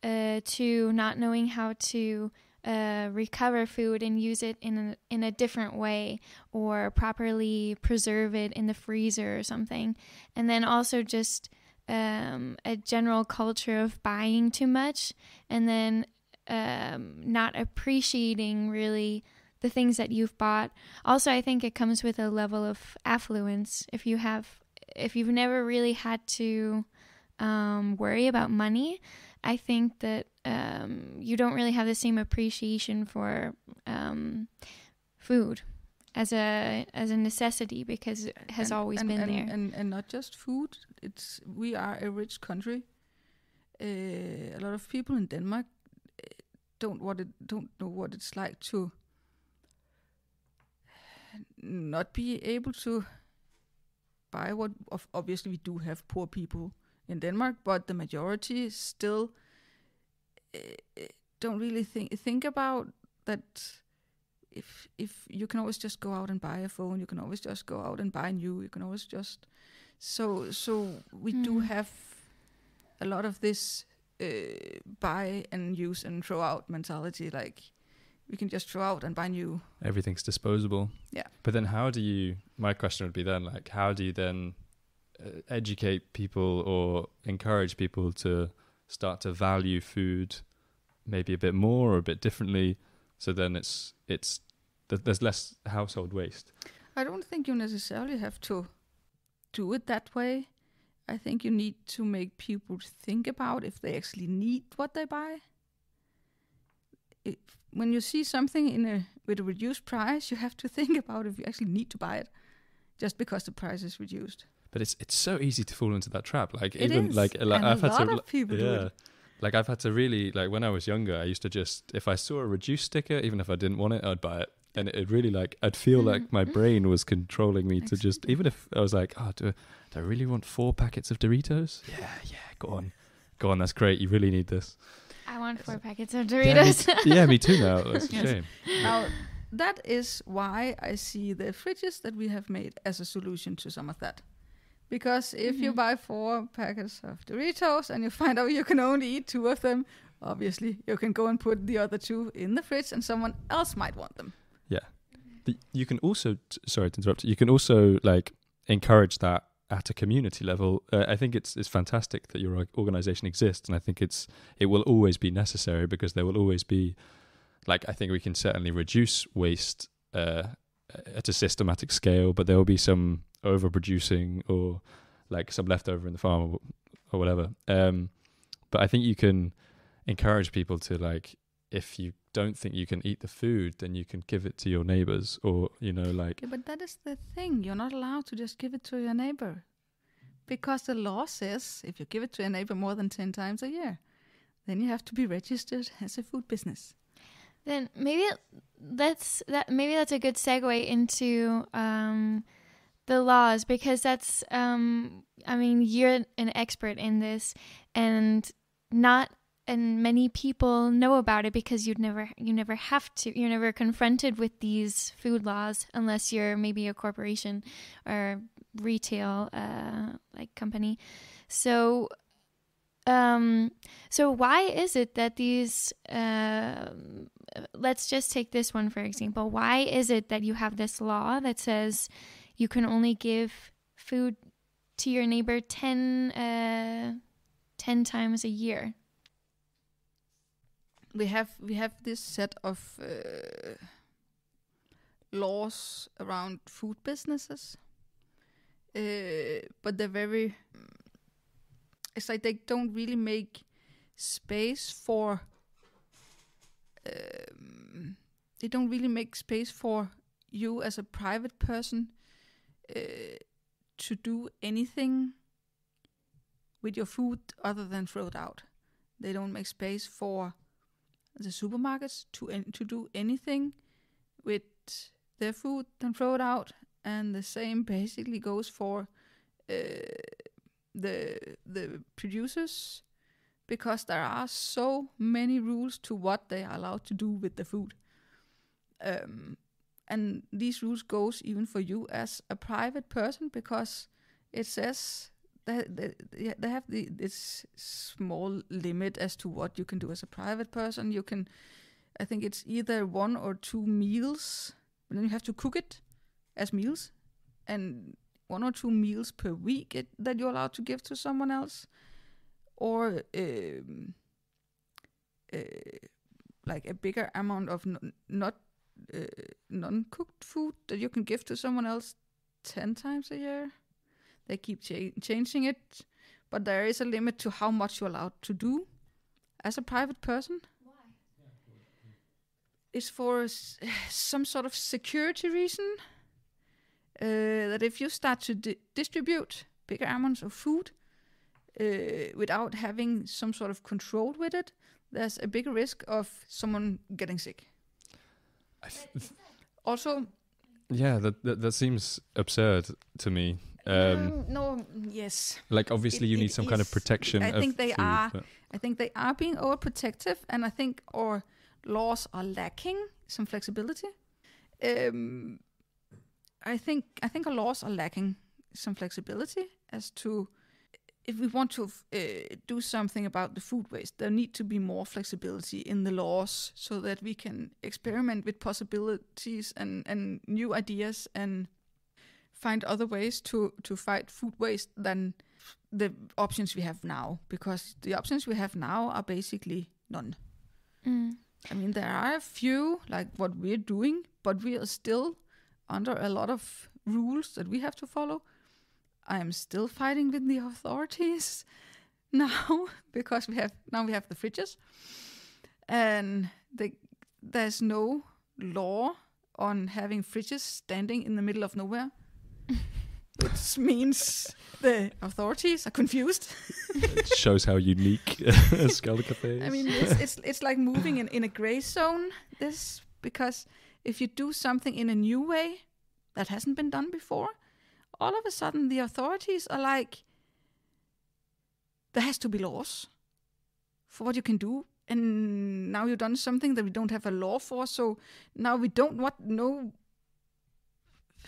Uh to not knowing how to uh, recover food and use it in a, in a different way or properly preserve it in the freezer or something and then also just um, a general culture of buying too much and then um, not appreciating really the things that you've bought. Also, I think it comes with a level of affluence. If you have, if you've never really had to um, worry about money, I think that um, you don't really have the same appreciation for um, food as a as a necessity because it has And- always and, been and, there. and and not just food. It's we are a rich country. Uh, a lot of people in Denmark uh, don't what it don't know what it's like to not be able to buy what. Of obviously, we do have poor people in Denmark, but the majority still uh, don't really think think about that if if you can always just go out and buy a phone, you can always just go out and buy new. You can always just so so we do Mm. have a lot of this uh, buy and use and throw out mentality. Like we can just throw out and buy new. Everything's disposable. Yeah. But then, how do you? My question would be then, like, how do you then uh, educate people or encourage people to start to value food, maybe a bit more or a bit differently, so then it's it's th- there's less household waste. I don't think you necessarily have to do it that way. I think you need to make people think about if they actually need what they buy. If, when you see something in a with a reduced price, you have to *laughs* think about if you actually need to buy it, just because the price is reduced. But it's it's so easy to fall into that trap. Like It even is, like, like I've a had lot to of people do yeah. it. Like I've had to really like when I was younger, I used to just if I saw a reduced sticker, even if I didn't want it, I'd buy it. And it really like I'd feel like mm-hmm. my brain was controlling me to just even if I was like, oh, do I, do I really want four packets of Doritos? Yeah, yeah, go on, go on. That's great. You really need this. I want four packets of Yeah, me, Doritos. t- yeah, me too. Now that's a *laughs* Yes. shame. Now, that is why I see the fridges that we have made as a solution to some of that. Because if you Mhm. buy four packets of Doritos and you find out you can only eat two of them, obviously you can go and put the other two in the fridge and someone else might want them. The- You can also t- sorry to interrupt. You can also like encourage that at a community level. Uh, I think it's it's fantastic that your organization exists, and I think it's it will always be necessary because there will always be like I think we can certainly reduce waste uh, at a systematic scale, but there will be some overproducing or like some leftover in the farm or, or whatever. Um, but I think you can encourage people to like if you don't think you can eat the food, then you can give it to your neighbors, or you know, like Okay, but that is the thing. You're not allowed to just give it to your neighbor. Because the law says if you give it to a neighbor more than 10 times a year, then you have to be registered as a food business. then maybe that's that. Maybe that's a good segue into um, the laws because that's. Um, I mean, you're an expert in this, and not and many people know about it because you'd never you never have to you're never confronted with these food laws unless you're maybe a corporation or retail uh, like company. So um so why is it that these um let's just take this one for example. Why is it that you have this law that says you can only give food to your neighbor 10 uh 10 times a year we have we have this set of uh, laws around food businesses, uh, but they're very. It's like they don't really make space for. Um, they don't really make space for you as a private person uh, to do anything with your food other than throw it out. They don't make space for the supermarkets to to do anything with their food than throw it out, and the same basically goes for uh, the the producers because there are so many rules to what they are allowed to do with the food. Um, and these rules goes even for you as a private person because it says they, they, have the, this small limit as to what you can do as a private person. You can, I think it's either one or two meals, and then you have to cook it as meals, and one or two meals per week it, that you're allowed to give to someone else, or um, uh, like a bigger amount of not uh, non-cooked food that you can give to someone else 10 times a year they keep cha- changing it but there is a limit to how much you're allowed to do as a private person Why? it's for s- *sighs* some sort of security reason uh, that if you start to di- distribute bigger amounts of food uh, without having some sort of control with it there's a bigger risk of someone getting sick I th- also yeah, that, that that seems absurd to me. Um, um, no yes. like obviously it- you need some kind of protection. I think they food, are- i think they are being overprotective and i think our laws are lacking some flexibility. Um, i think i think our laws are lacking some flexibility as to if we want to uh, do something about the food waste there need to be more flexibility in the laws so that we can experiment with possibilities and, and new ideas and find other ways to, to fight food waste than the options we have now because the options we have now are basically none. Mm. I mean, there are a few like what we're doing, but we are still under a lot of rules that we have to follow. I am still fighting with the authorities *laughs* now *laughs* because we have now we have the fridges, and the, there's no law on having fridges standing in the middle of nowhere, which means the authorities are confused. it shows how unique *laughs* Skraldecaféen is. I mean, it's, it's it's like moving in, in a gray zone. This because if you do something in a new way that hasn't been done before, all of a sudden the authorities are like, there has to be laws for what you can do, and now you've done something that we don't have a law for. So now we don't what know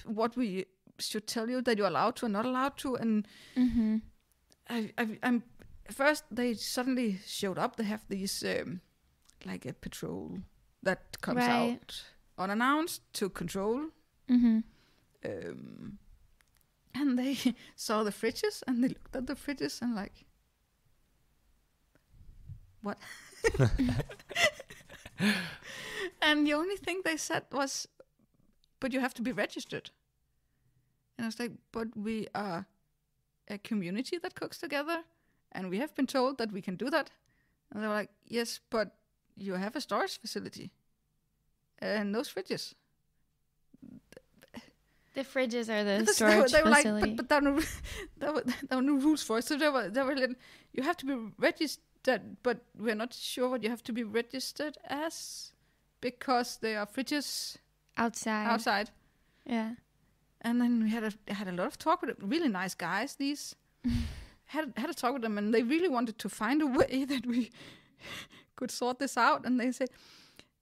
what we should tell you that you're allowed to and not allowed to, and Mm-hmm. I, I, I'm first they suddenly showed up. They have these um, like a patrol that comes Right. out unannounced to control, Mm-hmm. um, and they *laughs* saw the fridges and they looked at the fridges and like, what? *laughs* *laughs* and the only thing they said was, "But you have to be registered." And I was like, "But we are a community that cooks together, and we have been told that we can do that." And they were like, "Yes, but you have a storage facility, and those fridges." The fridges are the storage *laughs* they were like, facility. but, but there, were there, were, there were no rules for it. So they were, they were like, you have to be registered, but we're not sure what you have to be registered as because they are fridges outside. outside. Yeah. And then we had a had a lot of talk with them. Really nice guys. These *laughs* had had a talk with them, and they really wanted to find a way *laughs* that we *laughs* could sort this out. And they said,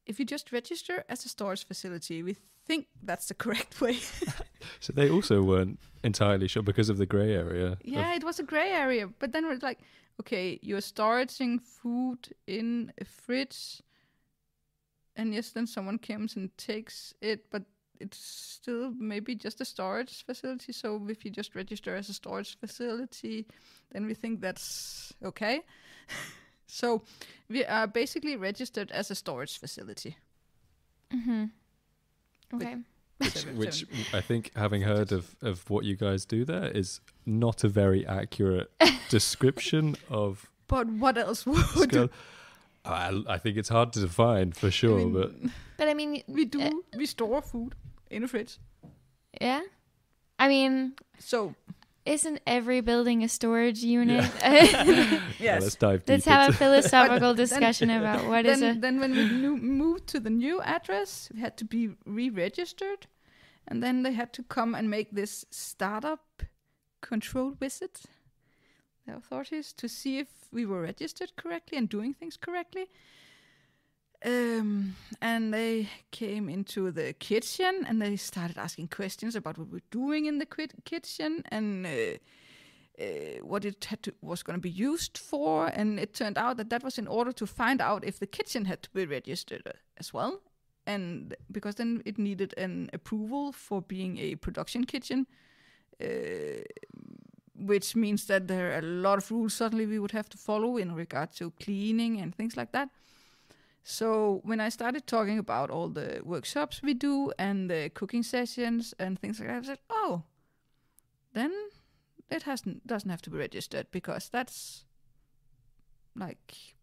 if you just register as a storage facility, we think that's the correct way. so they also weren't entirely sure because of the grey area. of- Yeah, it was a gray area. But then we're like, okay, you're storing food in a fridge, and yes, then someone comes and takes it, but it's still maybe just a storage facility. So if you just register as a storage facility, then we think that's okay. *laughs* so we are basically registered as a storage facility. Mm-hmm. Okay. which, *laughs* which I think, having heard of, of what you guys do there, is not a very accurate *laughs* description of but what else would you? I, I think it's hard to define for sure, I mean, but But I mean, we do uh, we store food in a fridge. yeah. I mean, So isn't every building a storage unit? *laughs* *laughs* yeah, yes. let's dive deep. Let's have a into- *laughs* philosophical Then- discussion about what is then, a. then when we new, moved to the new address, we had to be re-registered, and then they had to come and make this startup control visit, the authorities, to see if we were registered correctly and doing things correctly. Um, and they came into the kitchen and they started asking questions about what we're doing in the kitchen and uh, uh, what it had to, was going to be used for. And it turned out that that was in order to find out if the kitchen had to be registered as well. And because then it needed an approval for being a production kitchen, uh, which means that there are a lot of rules suddenly we would have to follow in regard to cleaning and things like that. So when I started talking about all the workshops we do and the cooking sessions and things like that, I said, "Oh, then it hasn't doesn't have to be registered because that's like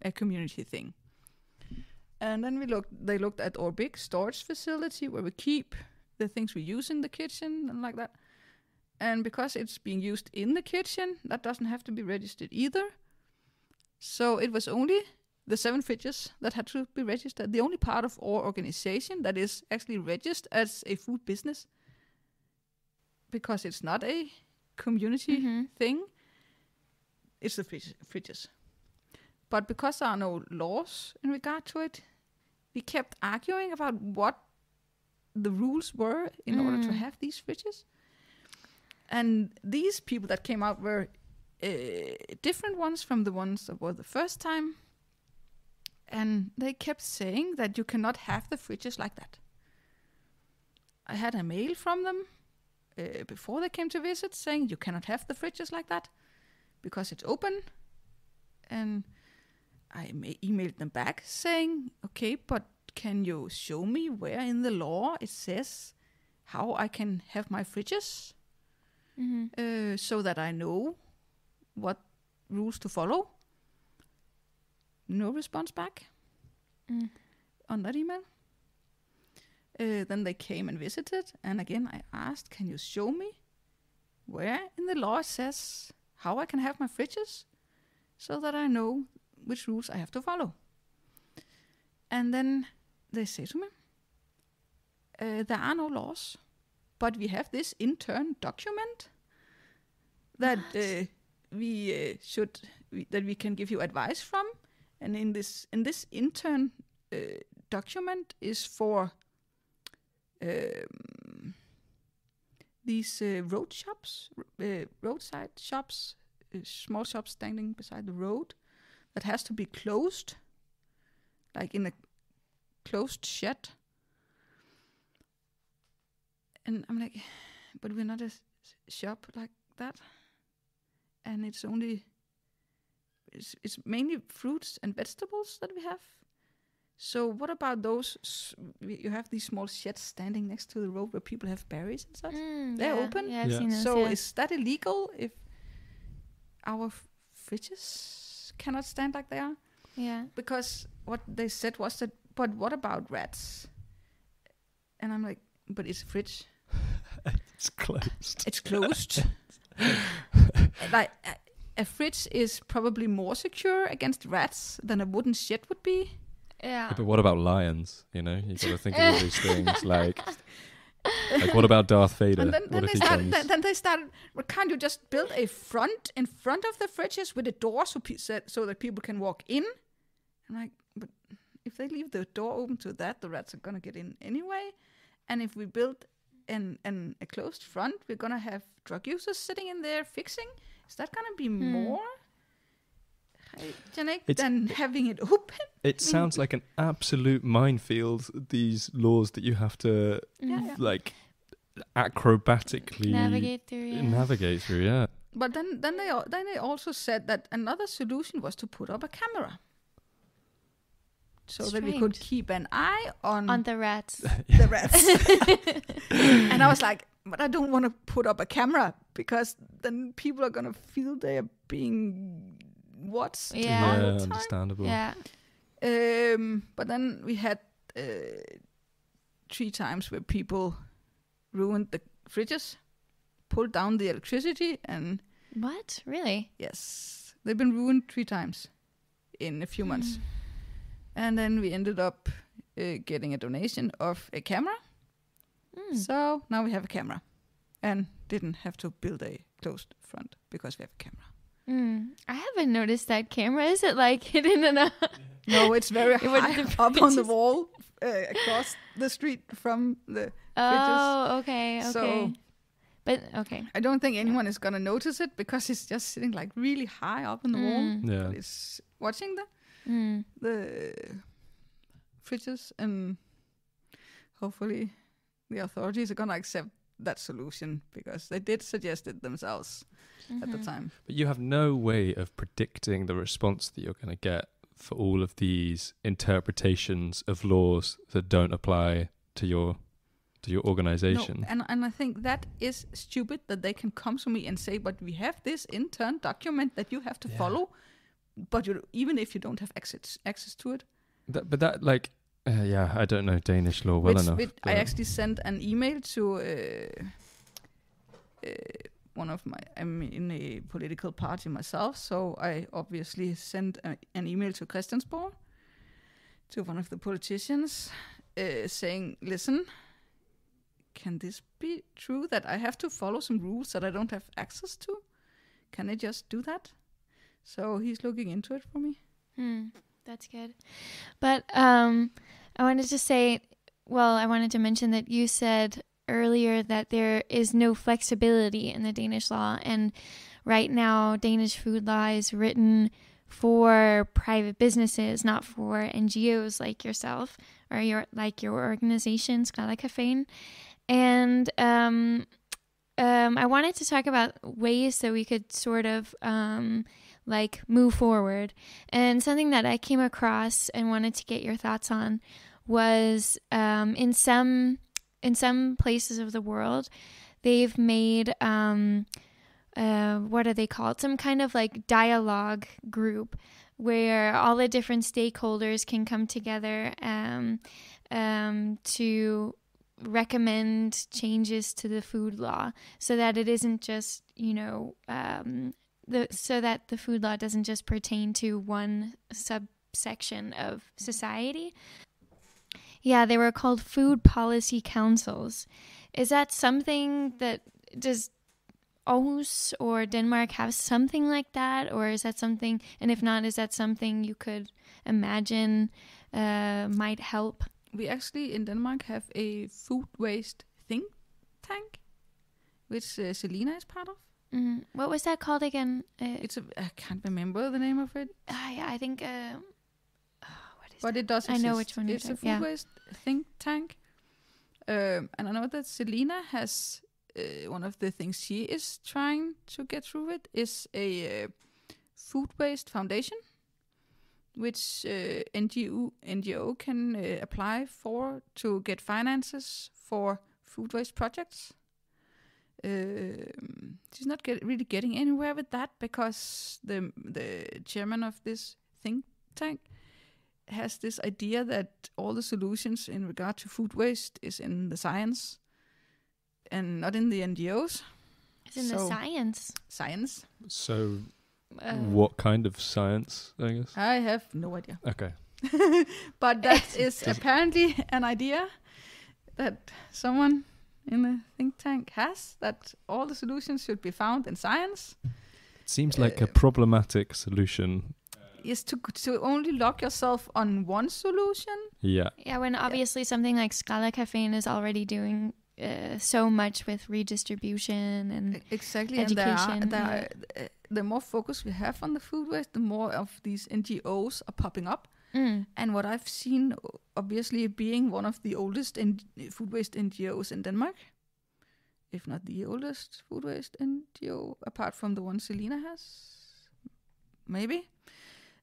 a community thing." And then we looked. They looked at our big storage facility where we keep the things we use in the kitchen and like that. And because it's being used in the kitchen, that doesn't have to be registered either. So it was only the seven fridges that had to be registered. The only part of our organization that is actually registered as a food business because it's not a community Mhm. thing. It's the fridge- fridges. But because there are no laws in regard to it, we kept arguing about what the rules were in order to Mm. have these fridges. And these people that came out were uh, different ones from the ones that were the first time. And they kept saying that you cannot have the fridges like that. I had a mail from them uh, before they came to visit saying you cannot have the fridges like that because it's open. And I ma- emailed them back saying, okay, but can you show me where in the law it says how I can have my fridges Mhm. uh, so that I know what rules to follow? No response back Mm. on that email. Uh, then they came and visited, and again I asked, "Can you show me where in the law it says how I can have my fridges, so that I know which rules I have to follow?" And then they say to me, uh, "There are no laws, but we have this intern document that uh, we uh, should we, that we can give you advice from." And in this in this intern uh, document is for um, these uh, road shops, uh, roadside shops, small shops standing beside the road that has to be closed, like in a closed shed. And I'm like, but we're not a shop like that, and it's only it's, it's mainly fruits and vegetables that we have. So what about those? You have these small sheds standing next to the road where people have berries and such. Mm, They're yeah, open? Yeah, I've Yeah. seen those. so yeah. is that illegal if our f- fridges cannot stand like they are? yeah. Because what they said was that, but what about rats? And I'm like, but it's a fridge. *laughs* it's closed. It's closed. *laughs* like a, a fridge is probably more secure against rats than a wooden shed would be. Yeah. Yeah, but what about lions? You know, you got to think of all these *laughs* things. Like, like what about Darth Vader? And then, then they he started. Then, then they started. Well, can't you just build a front in front of the fridges with a door so pe- so so that people can walk in? I'm like, but if they leave the door open to that, the rats are gonna get in anyway. And if we build an an a closed front, we're gonna have drug users sitting in there fixing. Is that gonna be hmm. more hygienic It's- than having it open? It sounds like an absolute minefield. These laws that you have to Yeah, yeah. like acrobatically Navigate through. Yeah. navigate through. Yeah. But then, then they then they also said that another solution was to put up a camera, so that we could keep an eye on, On the rats. *laughs* the rats. *laughs* and I was like, but I don't want to put up a camera because then people are gonna feel they are being watch Yeah. all yeah the time. understandable. Yeah. Um, but then we had uh, three times where people ruined the fridges, pulled down the electricity, and What? Really? yes, they've been ruined three times in a few months. Mm. And then we ended up uh, getting a donation of a camera. Mm. So now we have a camera, and didn't have to build a closed front because we have a camera. Mm. I haven't noticed that camera. Is it like *laughs* hidden in a? *laughs* No, it's very *laughs* It would- high the up on the wall uh, across the street from the Oh, okay, okay. So- but okay. I don't think anyone is gonna notice it because it's just sitting like really high up on the wall. Mm. Yeah. But it's watching the Mm. the fridges, and hopefully the authorities are gonna accept that solution because they did suggest it themselves at the Mhm. time. But you have no way of predicting the response that you're going to get for all of these interpretations of laws that don't apply to your to your organization. No, and and I think that is stupid that they can come to me and say, "But we have this intern document that you have to Yeah. follow." But you, even if you don't have access access to it, That, but that like uh, yeah, I don't know Danish law well which, enough. which I actually sent an email to uh, uh, one of my. I'm in a political party myself, so I obviously sent a, an email to Christiansborg, to one of the politicians, uh, saying, "Listen, can this be true that I have to follow some rules that I don't have access to? Can I just do that?" So he's looking into it for me. Hmm, that's good. But um, I wanted to say, well, I wanted to mention that you said earlier that there is no flexibility in the Danish law, and right now Danish food law is written for private businesses, not for NGOs like yourself or your like your organization, Skraldecaféen. And um, um, I wanted to talk about ways that we could sort of um, like move forward. And something that I came across and wanted to get your thoughts on was um, in some in some places of the world, they've made um, uh, what are they called? Some kind of like dialogue group where all the different stakeholders can come together um, um, to recommend changes to the food law so that it isn't just you know um, the so that the food law doesn't just pertain to one subsection of society. Yeah, they were called food policy councils. Is that something that does Aarhus or Denmark have something like that, or is that something? And if not, is that something you could imagine uh, might help? We actually in Denmark have a food waste think tank, which uh, Selina is part of. Mm, what was that called again? Uh, It's a I can't remember the name of it, ah, yeah, I think. Uh, oh, what is but it does. I know which one It's a food yeah. waste think tank, um, and I know that Selina has uh, one of the things she is trying to get through it is a uh, food waste foundation, which uh, NGO NGO can uh, apply for to get finances for food waste projects. Um, she's not get, really getting anywhere with that because the the chairman of this think tank has this idea that all the solutions in regard to food waste is in the science and not in the NGOs. It's in the science. Science. so Uh, what kind of science, I guess? I have no idea. *laughs* Okay. but that *laughs* is apparently an idea that someone in the think tank has that all the solutions should be found in science It seems like a Uh, problematic solution. is to to only lock yourself on one solution Yeah. Yeah, when obviously something like Skraldecaféen is already doing uh, so much with redistribution and exactly and there are, education, there yeah. are, uh, the more focus we have on the food waste the more of these ngos are popping up mm, and what i've seen obviously being one of the oldest in food waste ngos in denmark if not the oldest food waste ngo apart from the one selina has maybe.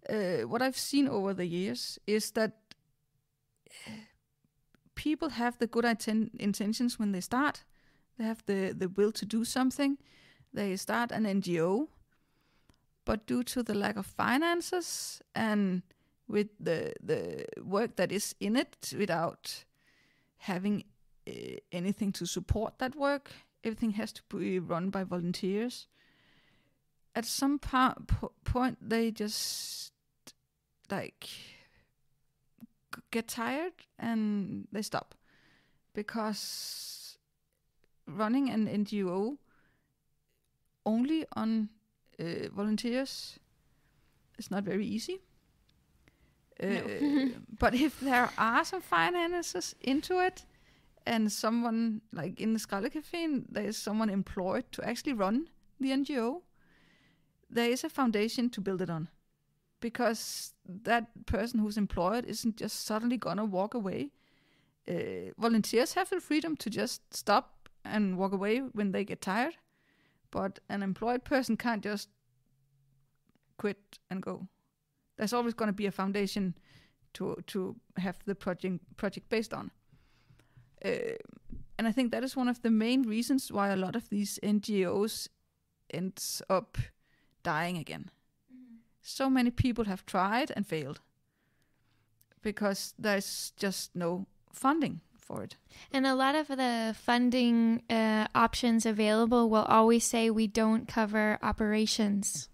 Uh, what i've seen over the years is that uh, people have the good inten- intentions when they start. They have the, the will to do something. They start an ngo but due to the lack of finances and with the the work that is in it, without having uh, anything to support that work, everything has to be run by volunteers. At some po- po- point, they just like get tired and they stop because running an NGO only on uh, volunteers is not very easy. Uh, *laughs* but if there are some finances into it, and someone like in the Skraldecaféen, there is someone employed to actually run the NGO, there is a foundation to build it on. Because that person who's employed isn't just suddenly gonna walk away. Uh, volunteers have the freedom to just stop and walk away when they get tired, but an employed person can't just quit and go. There's always going to be a foundation to to have the project project based on. Uh, and I think that is one of the main reasons why a lot of these NGOs ends up dying again. So many people have tried and failed because there's just no funding for it. And a lot of the funding uh, options available will always say we don't cover operations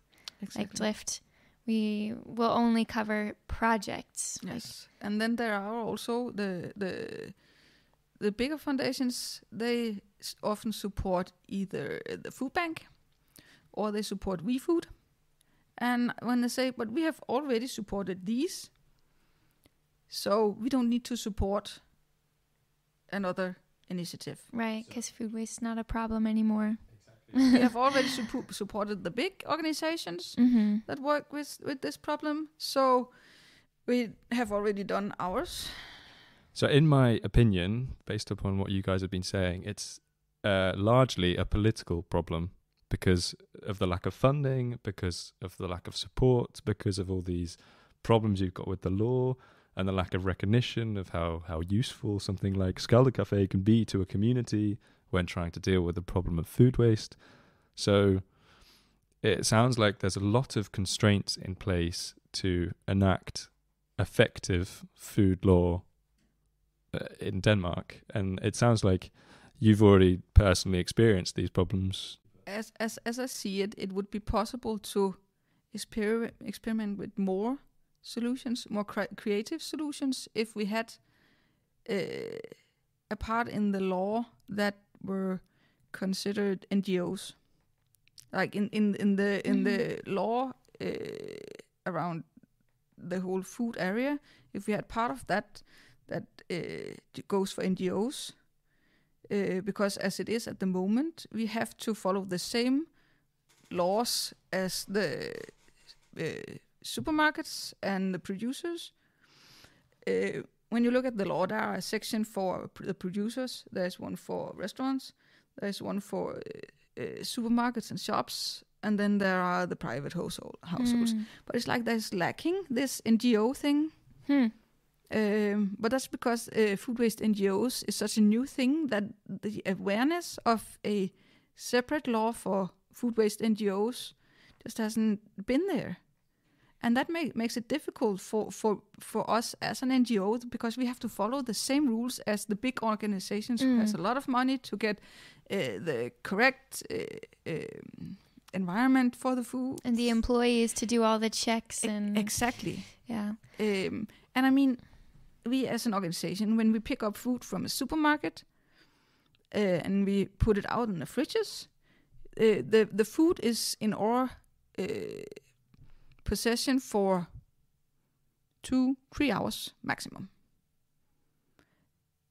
like Lift. We will only cover projects. like- Yes, and then there are also the the the bigger foundations. They s- often support either the food bank or they support WeFood. And when they say, "But we have already supported these, so we don't need to support another initiative." right, because food waste is not a problem anymore. We *laughs* have already suppo- supported the big organizations hmm that work with with this problem, so we have already done ours. So, in my opinion, based upon what you guys have been saying, it's uh, largely a political problem because of the lack of funding, because of the lack of support, because of all these problems you've got with the law, and the lack of recognition of how, how useful something like Skralde Cafe can be to a community when trying to deal with the problem of food waste. So, it sounds like there's a lot of constraints in place to enact effective food law uh, in Denmark, and it sounds like you've already personally experienced these problems. as as as I see it, it would be possible to exper- experiment with more solutions, more cre- creative solutions, if we had uh, a part in the law that were considered NGOs, like in in in the in the law uh, around the whole food area. If we had part of that that uh, goes for NGOs, uh, because as it is at the moment, we have to follow the same laws as the supermarkets and the producers. When you look at the law, there are a section for pr- the producers. There's one for restaurants. There's one for uh, uh, supermarkets and shops, and then there are the private household households. Mm. But it's like there's lacking this NGO thing. Hmm. Um, but that's because uh, food waste NGOs is such a new thing that the awareness of a separate law for food waste NGOs just hasn't been there. And that make, makes it difficult for, for, for us as an NGO because we have to follow the same rules as the big organizations who has Mm. a lot of money to get uh, the correct uh, um, environment for the food. And the employees to do all the checks E- and exactly. yeah. Um, and I mean, we as an organization, when we pick up food from a supermarket uh, and we put it out in the fridges, uh, the the food is in our uh, possession for two three hours maximum.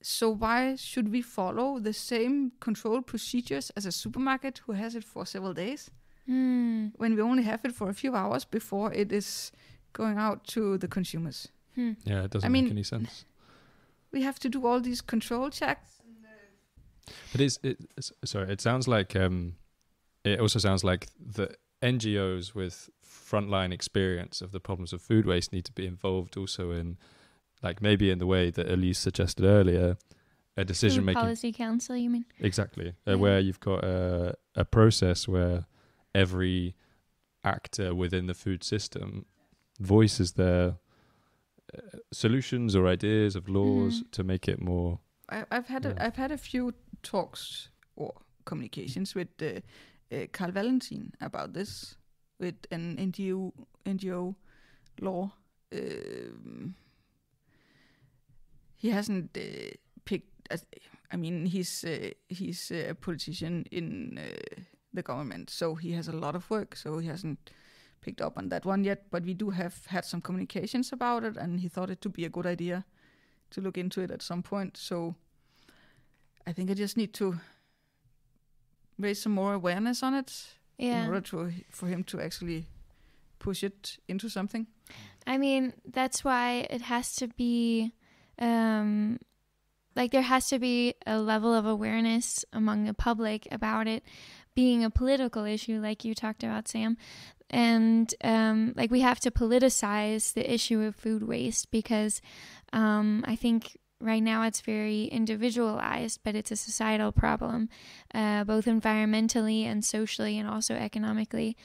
So why should we follow the same control procedures as a supermarket who has it for several days Hmm. when we only have it for a few hours before it is going out to the consumers? Hmm. Yeah, it doesn't I mean- make any sense. we have to do all these control checks. But it's, it, it's sorry. It sounds like um, it also sounds like the NGOs with frontline experience of the problems of food waste need to be involved also in, like maybe in the way that Elise suggested earlier, a decision making policy council, you mean? exactly Yeah. uh, where you've got a a process where every actor within the food system voices their uh, solutions or ideas of laws Mhm. to make it more I, I've had Yeah. a, I've had a few talks or communications with uh, uh, Carl Valentin about this with an NGO NGO law. Um, he hasn't uh, picked. I mean, he's uh, he's a politician in uh, the government, so he has a lot of work. So he hasn't picked up on that one yet. But we do have had some communications about it, and he thought it to be a good idea to look into it at some point. So I think I just need to raise some more awareness on it in order to for him to actually push it into something. I mean, that's why it has to be um like there has to be a level of awareness among the public about it being a political issue like you talked about Sam and um like we have to politicize the issue of food waste because um I think right now it's very individualized but it's a societal problem uh both environmentally and socially and also economically.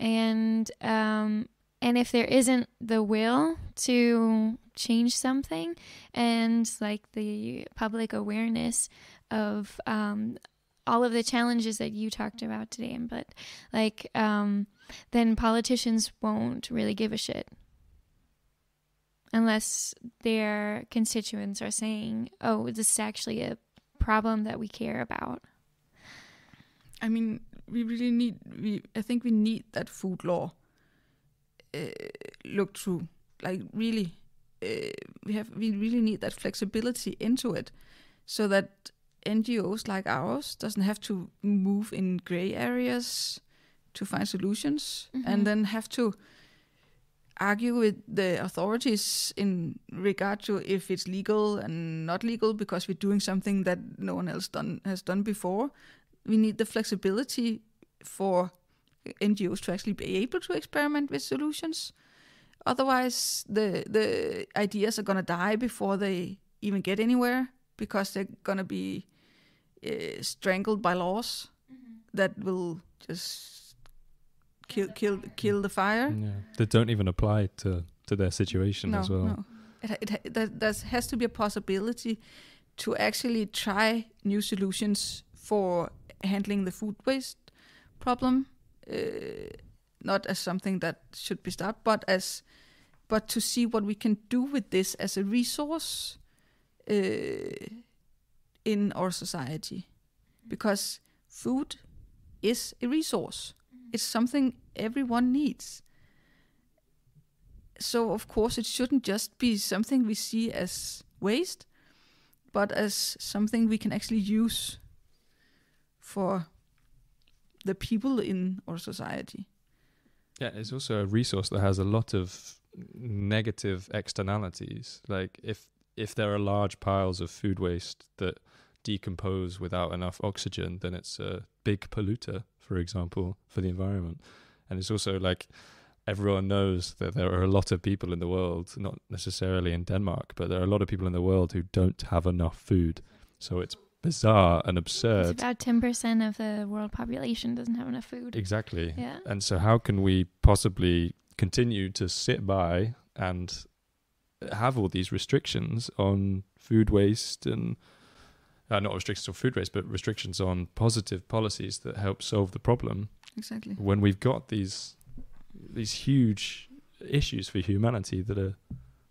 And um and if there isn't the will to change something and like the public awareness of um, all of the challenges that you talked about today but like um, then politicians won't really give a shit unless their constituents are saying oh this is actually a problem that we care about I mean, we really need. We I think we need that food law uh, looked through. Like really, uh, we have we really need that flexibility into it, so that NGOs like ours doesn't have to move in gray areas to find solutions, Mhm. and then have to argue with the authorities in regard to if it's legal and not legal because we're doing something that no one else done has done before we need the flexibility for NGOs to actually be able to experiment with solutions. Otherwise, the the ideas are gonna die before they even get anywhere because they're gonna be uh, strangled by laws that will just kill kill kill the fire. yeah, that don't even apply to to their situation no, as well. no. It, it, there, there has to be a possibility to actually try new solutions for handling the food waste problem. Uh, not as something that should be stopped, but as but to see what we can do with this as a resource uh, in our society, because food is a resource. It's something everyone needs so of course it shouldn't just be something we see as waste but as something we can actually use for the people in our society Yeah, it's also a resource that has a lot of negative externalities. Like if if there are large piles of food waste that decompose without enough oxygen, then it's a big polluter, for example, for the environment. And it's also like everyone knows that there are a lot of people in the world, not necessarily in Denmark, but there are a lot of people in the world who don't have enough food. So it's bizarre and it's absurd. about 10% of the world population doesn't have enough food Exactly. yeah And so, how can we possibly continue to sit by and have all these restrictions on food waste and uh, not restrictions on food waste, but restrictions on positive policies that help solve the problem. Exactly. When we've got these these huge issues for humanity that are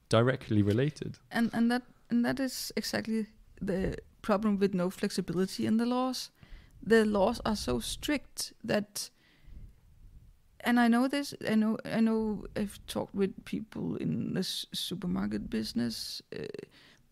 directly related? and and that and that is exactly the problem with no flexibility in the laws. The laws are so strict that and i know this i know i know i've talked with people in the supermarket business uh,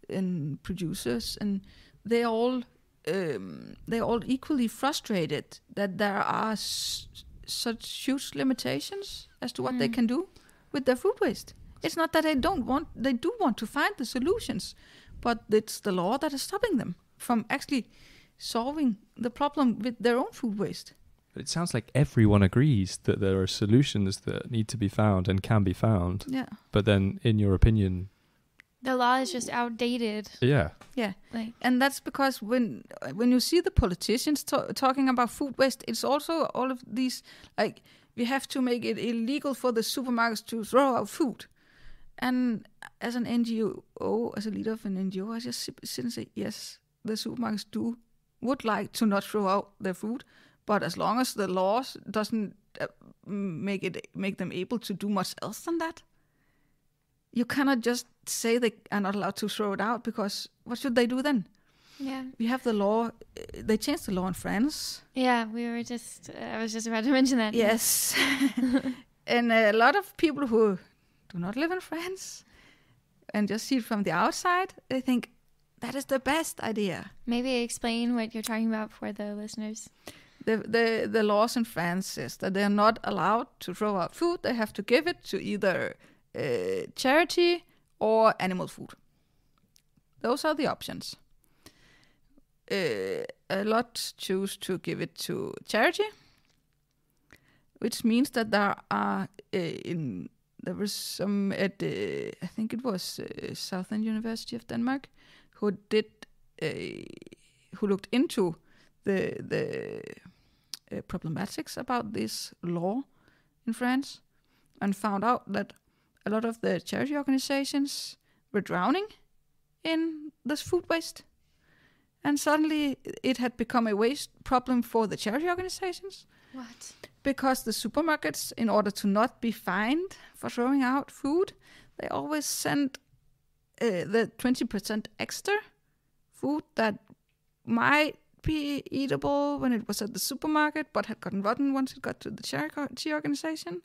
and producers and they all um, they're all equally frustrated that there are s- such huge limitations as to what they Mm. can do with their food waste it's not that they don't want they do want to find the solutions but it's the law that is stopping them from actually solving the problem with their own food waste But it sounds like everyone agrees that there are solutions that need to be found and can be found. yeah But then, in your opinion, The law is just outdated. Yeah. Yeah, Like and that's because when when you see the politicians ta- talking about food waste, it's also all of these like we have to make it illegal for the supermarkets to throw out food. And as an NGO, as a leader of an NGO, I just sit, sit and say, yes, the supermarkets do would like to not throw out their food, but as long as the laws doesn't uh, make it make them able to do much else than that, you cannot just say they are not allowed to throw it out because what should they do then? yeah. We have the law. uh, They changed the law in France. Yeah, we were just uh, I was just about to mention that. Yes, *laughs* and a lot of people who do not live in France and just see it from the outside, they think that is the best idea. Maybe explain what you're talking about for the listeners. The the the laws in France says that they are not allowed to throw out food. They have to give it to either uh, charity or animal food. Those are the options. Uh, a lot choose to give it to charity, which means that there are uh, in there was some at uh, I think it was Southern University of Denmark who did who looked into the the uh, problematics about this law in France and found out that a lot of the charity organizations were drowning in this food waste. And suddenly it had become a waste problem for the charity organizations What? because the supermarkets, in order to not be fined for throwing out food, they always send uh, the 20% extra food that might be eatable when it was at the supermarket but had gotten rotten once it got to the charity organization.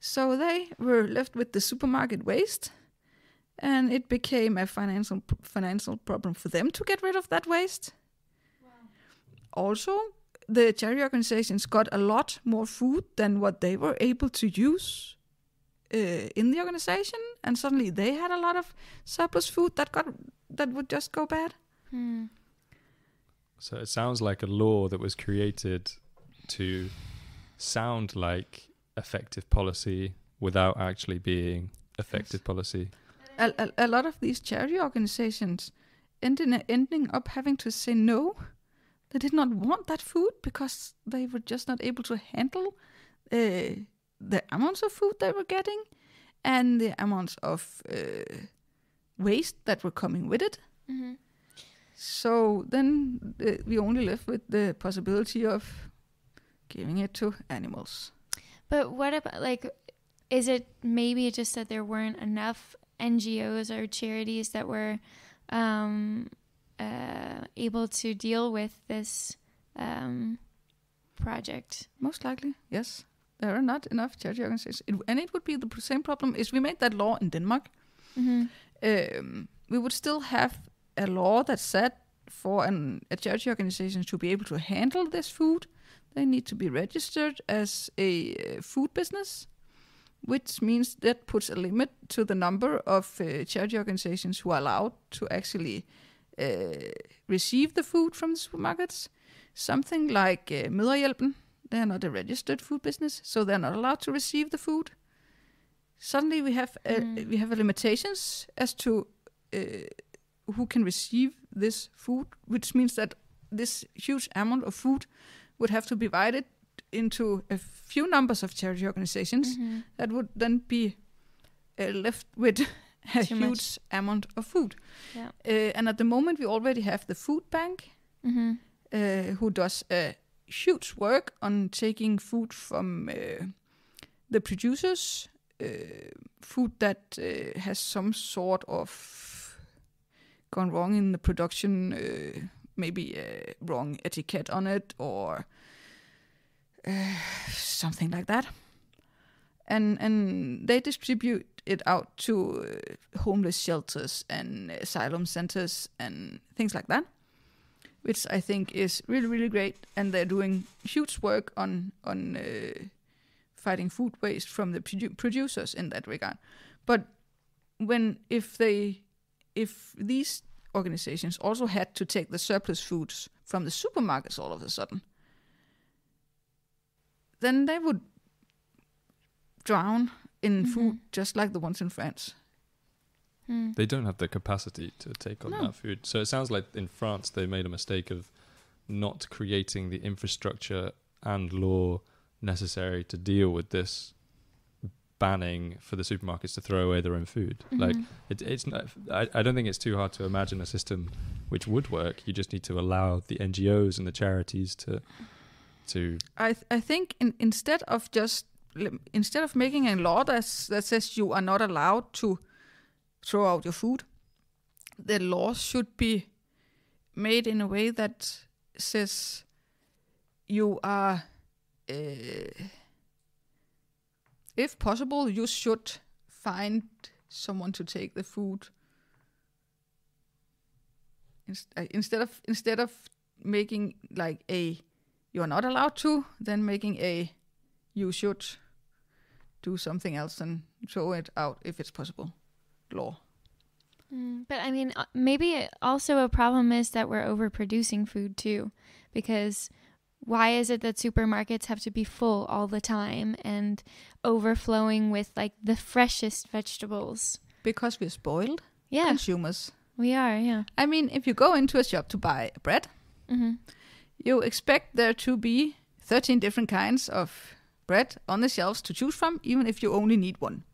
So they were left with the supermarket waste and it became a financial financial problem for them to get rid of that waste. Also, the charity organizations got a lot more food than what they were able to use uh, in the organization, and suddenly they had a lot of surplus food that got that would just go bad. Hmm. So it sounds like a law that was created to sound like effective policy without actually being effective policy. A, a, a lot of these charity organizations ended ending up having to say no. They did not want that food because they were just not able to handle uh, the amounts of food they were getting and the amounts of uh, waste that were coming with it. hmm So then uh, we only left with the possibility of giving it to animals. But what about like is it maybe just that there weren't enough NGOs or charities that were um, uh, able to deal with this um, project? Most likely, yes. There are not enough charity organizations. It, and it would be the same problem if we made that law in Denmark. hmm Um, we would still have a law that said for an, a charity organization to be able to handle this food, they need to be registered as a uh, food business, which means that puts a limit to the number of uh, charity organizations who are allowed to actually uh, receive the food from the supermarkets. Something like uh, Mødrehjælpen, they are not a registered food business, so they're not allowed to receive the food. Suddenly, we have uh, Mm. we have limitations as to uh, who can receive this food, which means that this huge amount of food would have to be divided into a few numbers of charity organizations hmm that would then be uh, left with *laughs* a Too huge much. amount of food. Yeah. Uh, and at the moment, we already have the food bank hmm uh, who does a huge work on taking food from uh, the producers, uh, food that uh, has some sort of gone wrong in the production, uh, maybe a wrong etiquette on it or uh, something like that. And and they distribute it out to uh, homeless shelters and asylum centers and things like that which I think is really really great, and they're doing huge work on on uh, fighting food waste from the produ- producers in that regard. But when if they if these organizations also had to take the surplus foods from the supermarkets all of a sudden, then they would drown in Mhm. food just like the ones in France. Mm. they don't have the capacity to take on No. that food. So it sounds like in France they made a mistake of not creating the infrastructure and law necessary to deal with this banning for the supermarkets to throw away their own food. Like Mhm. it, it's not. I, I don't think it's too hard to imagine a system which would work. You just need to allow the NGOs and the charities to to I th- I think in, instead of just instead of making a law that's, that says you are not allowed to throw out your food, the law should be made in a way that says you are, uh, if possible, you should find someone to take the food. Uh, instead of instead of making like a you are not allowed to, then making a you should do something else and throw it out if it's possible law. Mm, but I mean, uh, maybe also a problem is that we're overproducing food too, because why is it that supermarkets have to be full all the time and overflowing with like the freshest vegetables? Because we're spoiled Yeah, consumers. we are. Yeah. I mean, if you go into a shop to buy bread, hmm you expect there to be 13 different kinds of bread on the shelves to choose from, even if you only need one.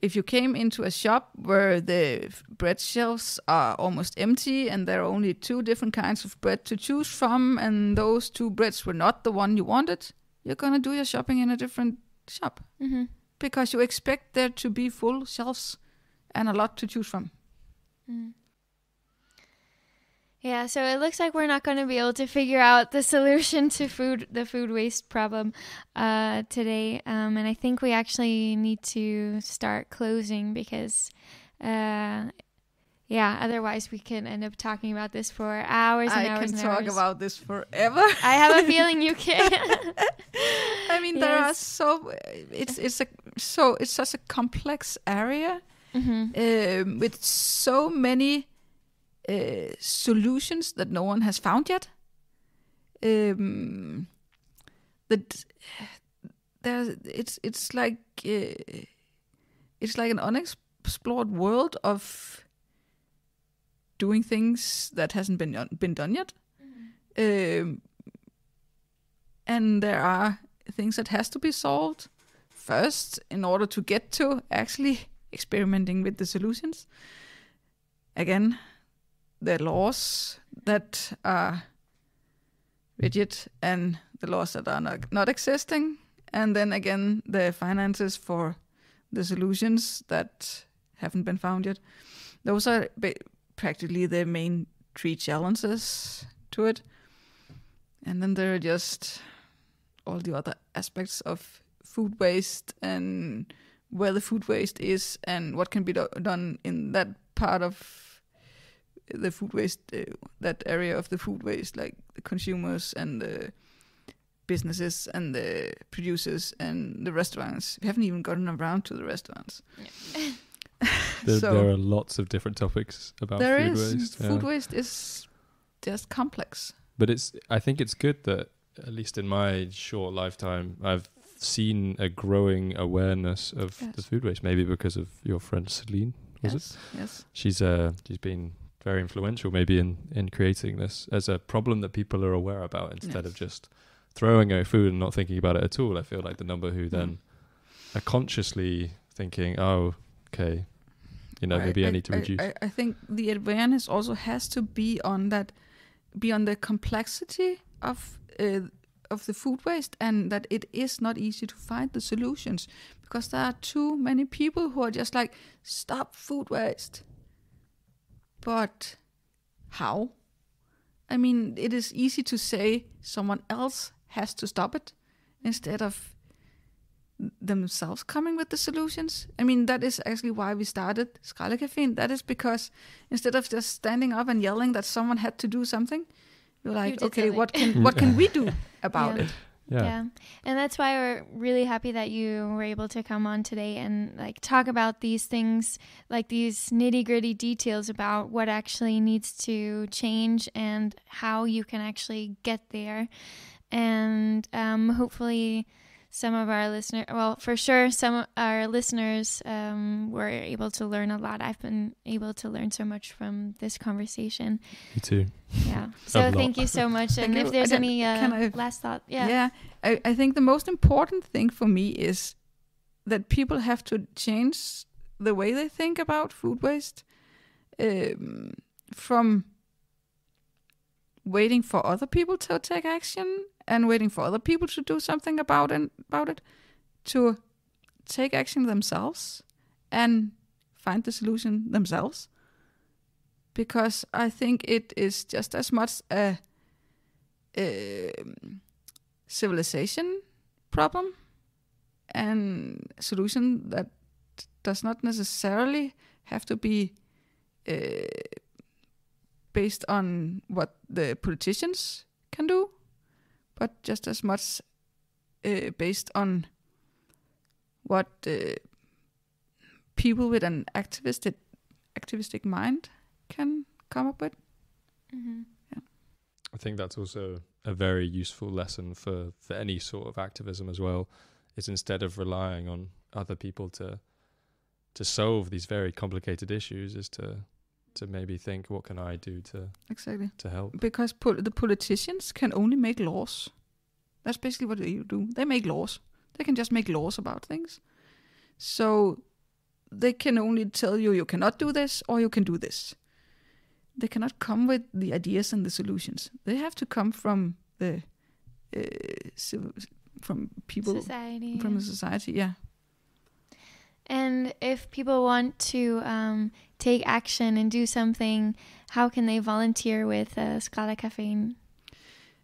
If you came into a shop where the bread shelves are almost empty and there are only two different kinds of bread to choose from, and those two breads were not the one you wanted, you're gonna do your shopping in a different shop hmm because you expect there to be full shelves and a lot to choose from. Mm. Yeah, so it looks like we're not going to be able to figure out the solution to food, the food waste problem, uh, today. Um, and I think we actually need to start closing because, uh, yeah, otherwise we can end up talking about this for hours and I hours can and talk hours. about this forever. I have a feeling you *laughs* can. I mean, there are so it's it's a so it's such a complex area hmm um, with so many uh, solutions that no one has found yet. Um, that there, it's it's like uh, it's like an unexplored world of doing things that hasn't been done- been done yet. Um, and there are things that has to be solved first in order to get to actually experimenting with the solutions. Again, the laws that are rigid and the laws that are not, not existing, and then again the finances for the solutions that haven't been found yet. Those are practically the main three challenges to it. And then there are just all the other aspects of food waste and where the food waste is and what can be do- done in that part of the food waste, uh, that area of the food waste, like the consumers and the businesses and the producers and the restaurants. We haven't even gotten around to the restaurants. *laughs* there, So- there are lots of different topics about There food is waste. food yeah. waste is just complex. But it's I think it's good that at least in my short lifetime I've seen a growing awareness of the food waste. Maybe because of your friend Celine. Was it? yes, yes. She's uh she's been very influential maybe in in creating this as a problem that people are aware about instead of just throwing away food and not thinking about it at all. I feel like the number who Mm. then are consciously thinking, oh, okay, you know, maybe I, need to reduce. I, I think the awareness also has to be on that, be on the complexity of uh, of the food waste, and that it is not easy to find the solutions because there are too many people who are just like stop food waste. But how? I mean, it is easy to say someone else has to stop it instead of themselves coming with the solutions. I mean, that is actually why we started Skraldecaféen. That is because instead of just standing up and yelling that someone had to do something, we're like, did okay, something. what can *laughs* what can we do about Yeah. it? Yeah. Yeah. And that's why we're really happy that you were able to come on today and like talk about these things, like these nitty gritty details about what actually needs to change and how you can actually get there. And um, hopefully, some of our listeners, well, for sure, some of our listeners um, were able to learn a lot. I've been able to learn so much from this conversation. Me too. Yeah. *laughs* So lot. thank you so *laughs* much. And if there's Can- any uh, I- last thought, yeah. Yeah, I, I think the most important thing for me is that people have to change the way they think about food waste um, from waiting for other people to take action and waiting for other people to do something about it, about it to take action themselves and find the solution themselves. Because I think it is just as much a um, civilization problem and solution that does not necessarily have to be uh, based on what the politicians can do, but just as much uh, based on what uh, people with an activistic activistic mind can come up with. hmm I think that's also a very useful lesson for, for any sort of activism as well. Is instead of relying on other people to to solve these very complicated issues, is to to maybe think, what can I do to Exactly. to help? because pol- the politicians can only make laws. That's basically what they do. They make laws. They can just make laws about things. So they can only tell you you cannot do this or you can do this. They cannot come with the ideas and the solutions. They have to come from the uh, civil, from people Society. from the society. Yeah. And if people want to um, take action and do something, how can they volunteer with uh, Skralde Cafe?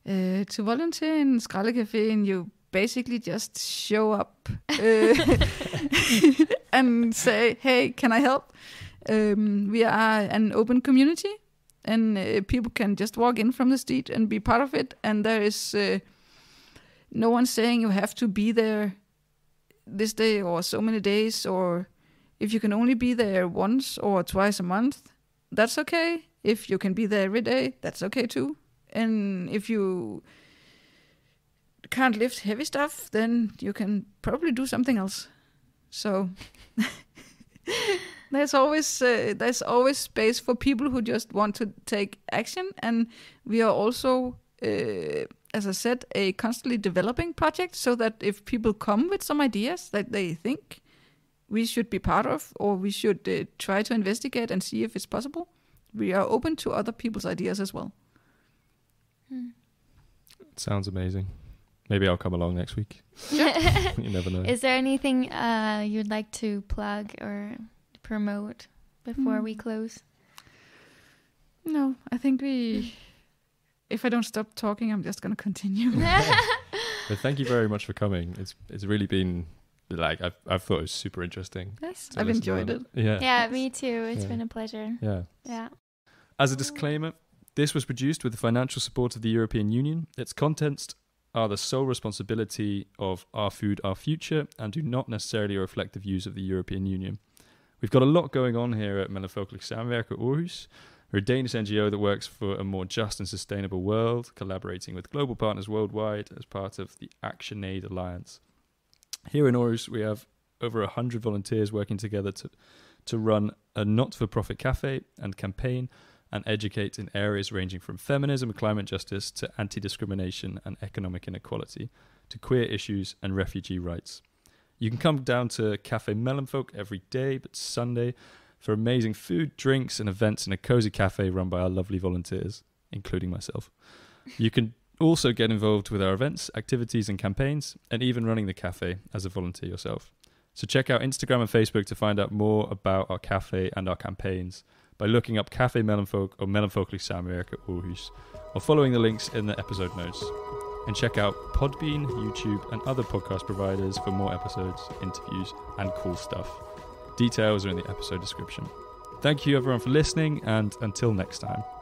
Uh, to volunteer in Skralde Cafe, you basically just show up uh, *laughs* *laughs* and say, "Hey, can I help?" Um, we are an open community, and uh, people can just walk in from the street and be part of it. And there is uh, no one saying you have to be there this day or so many days, or if you can only be there once or twice a month, that's okay. If you can be there every day, that's okay too. And if you can't lift heavy stuff, then you can probably do something else. So *laughs* there's always uh, there's always space for people who just want to take action, and we are also, uh, as I said, a constantly developing project. So that if people come with some ideas that they think we should be part of, or we should uh, try to investigate and see if it's possible, we are open to other people's ideas as well. Hmm. Sounds amazing. Maybe I'll come along next week. *laughs* you never know. Is there anything uh, you'd like to plug or promote before we Hmm. close? No, I think we. If I don't stop talking, I'm just gonna continue. *laughs* But thank you very much for coming. It's it's really been like I've I've thought it was super interesting. yes, I've enjoyed it. Yeah. yeah, me too. It's Yeah. been a pleasure. Yeah. Yeah. As a disclaimer, this was produced with the financial support of the European Union. Its contents are the sole responsibility of Our Food, Our Future and do not necessarily reflect the views of the European Union. We've got a lot going on here at Mellemfolkeligt Samvirke Aarhus. We're a Danish NGO that works for a more just and sustainable world, collaborating with global partners worldwide as part of the ActionAid Alliance. Here in Aarhus, we have over 100 volunteers working together to, to run a not for profit cafe and campaign and educate in areas ranging from feminism and climate justice to anti discrimination and economic inequality to queer issues and refugee rights. You can come down to Cafe Mellemfolk every day, but Sunday for amazing food, drinks, and events in a cozy cafe run by our lovely volunteers, including myself. You can also get involved with our events, activities, and campaigns, and even running the cafe as a volunteer yourself. So check out Instagram and Facebook to find out more about our cafe and our campaigns by looking up Cafe Mellemfolk or Mellemfolkeligt Samvirke Aarhus, or following the links in the episode notes. And check out Podbean, YouTube, and other podcast providers for more episodes, interviews, and cool stuff. Details are in the episode description. Thank you everyone for listening, and until next time.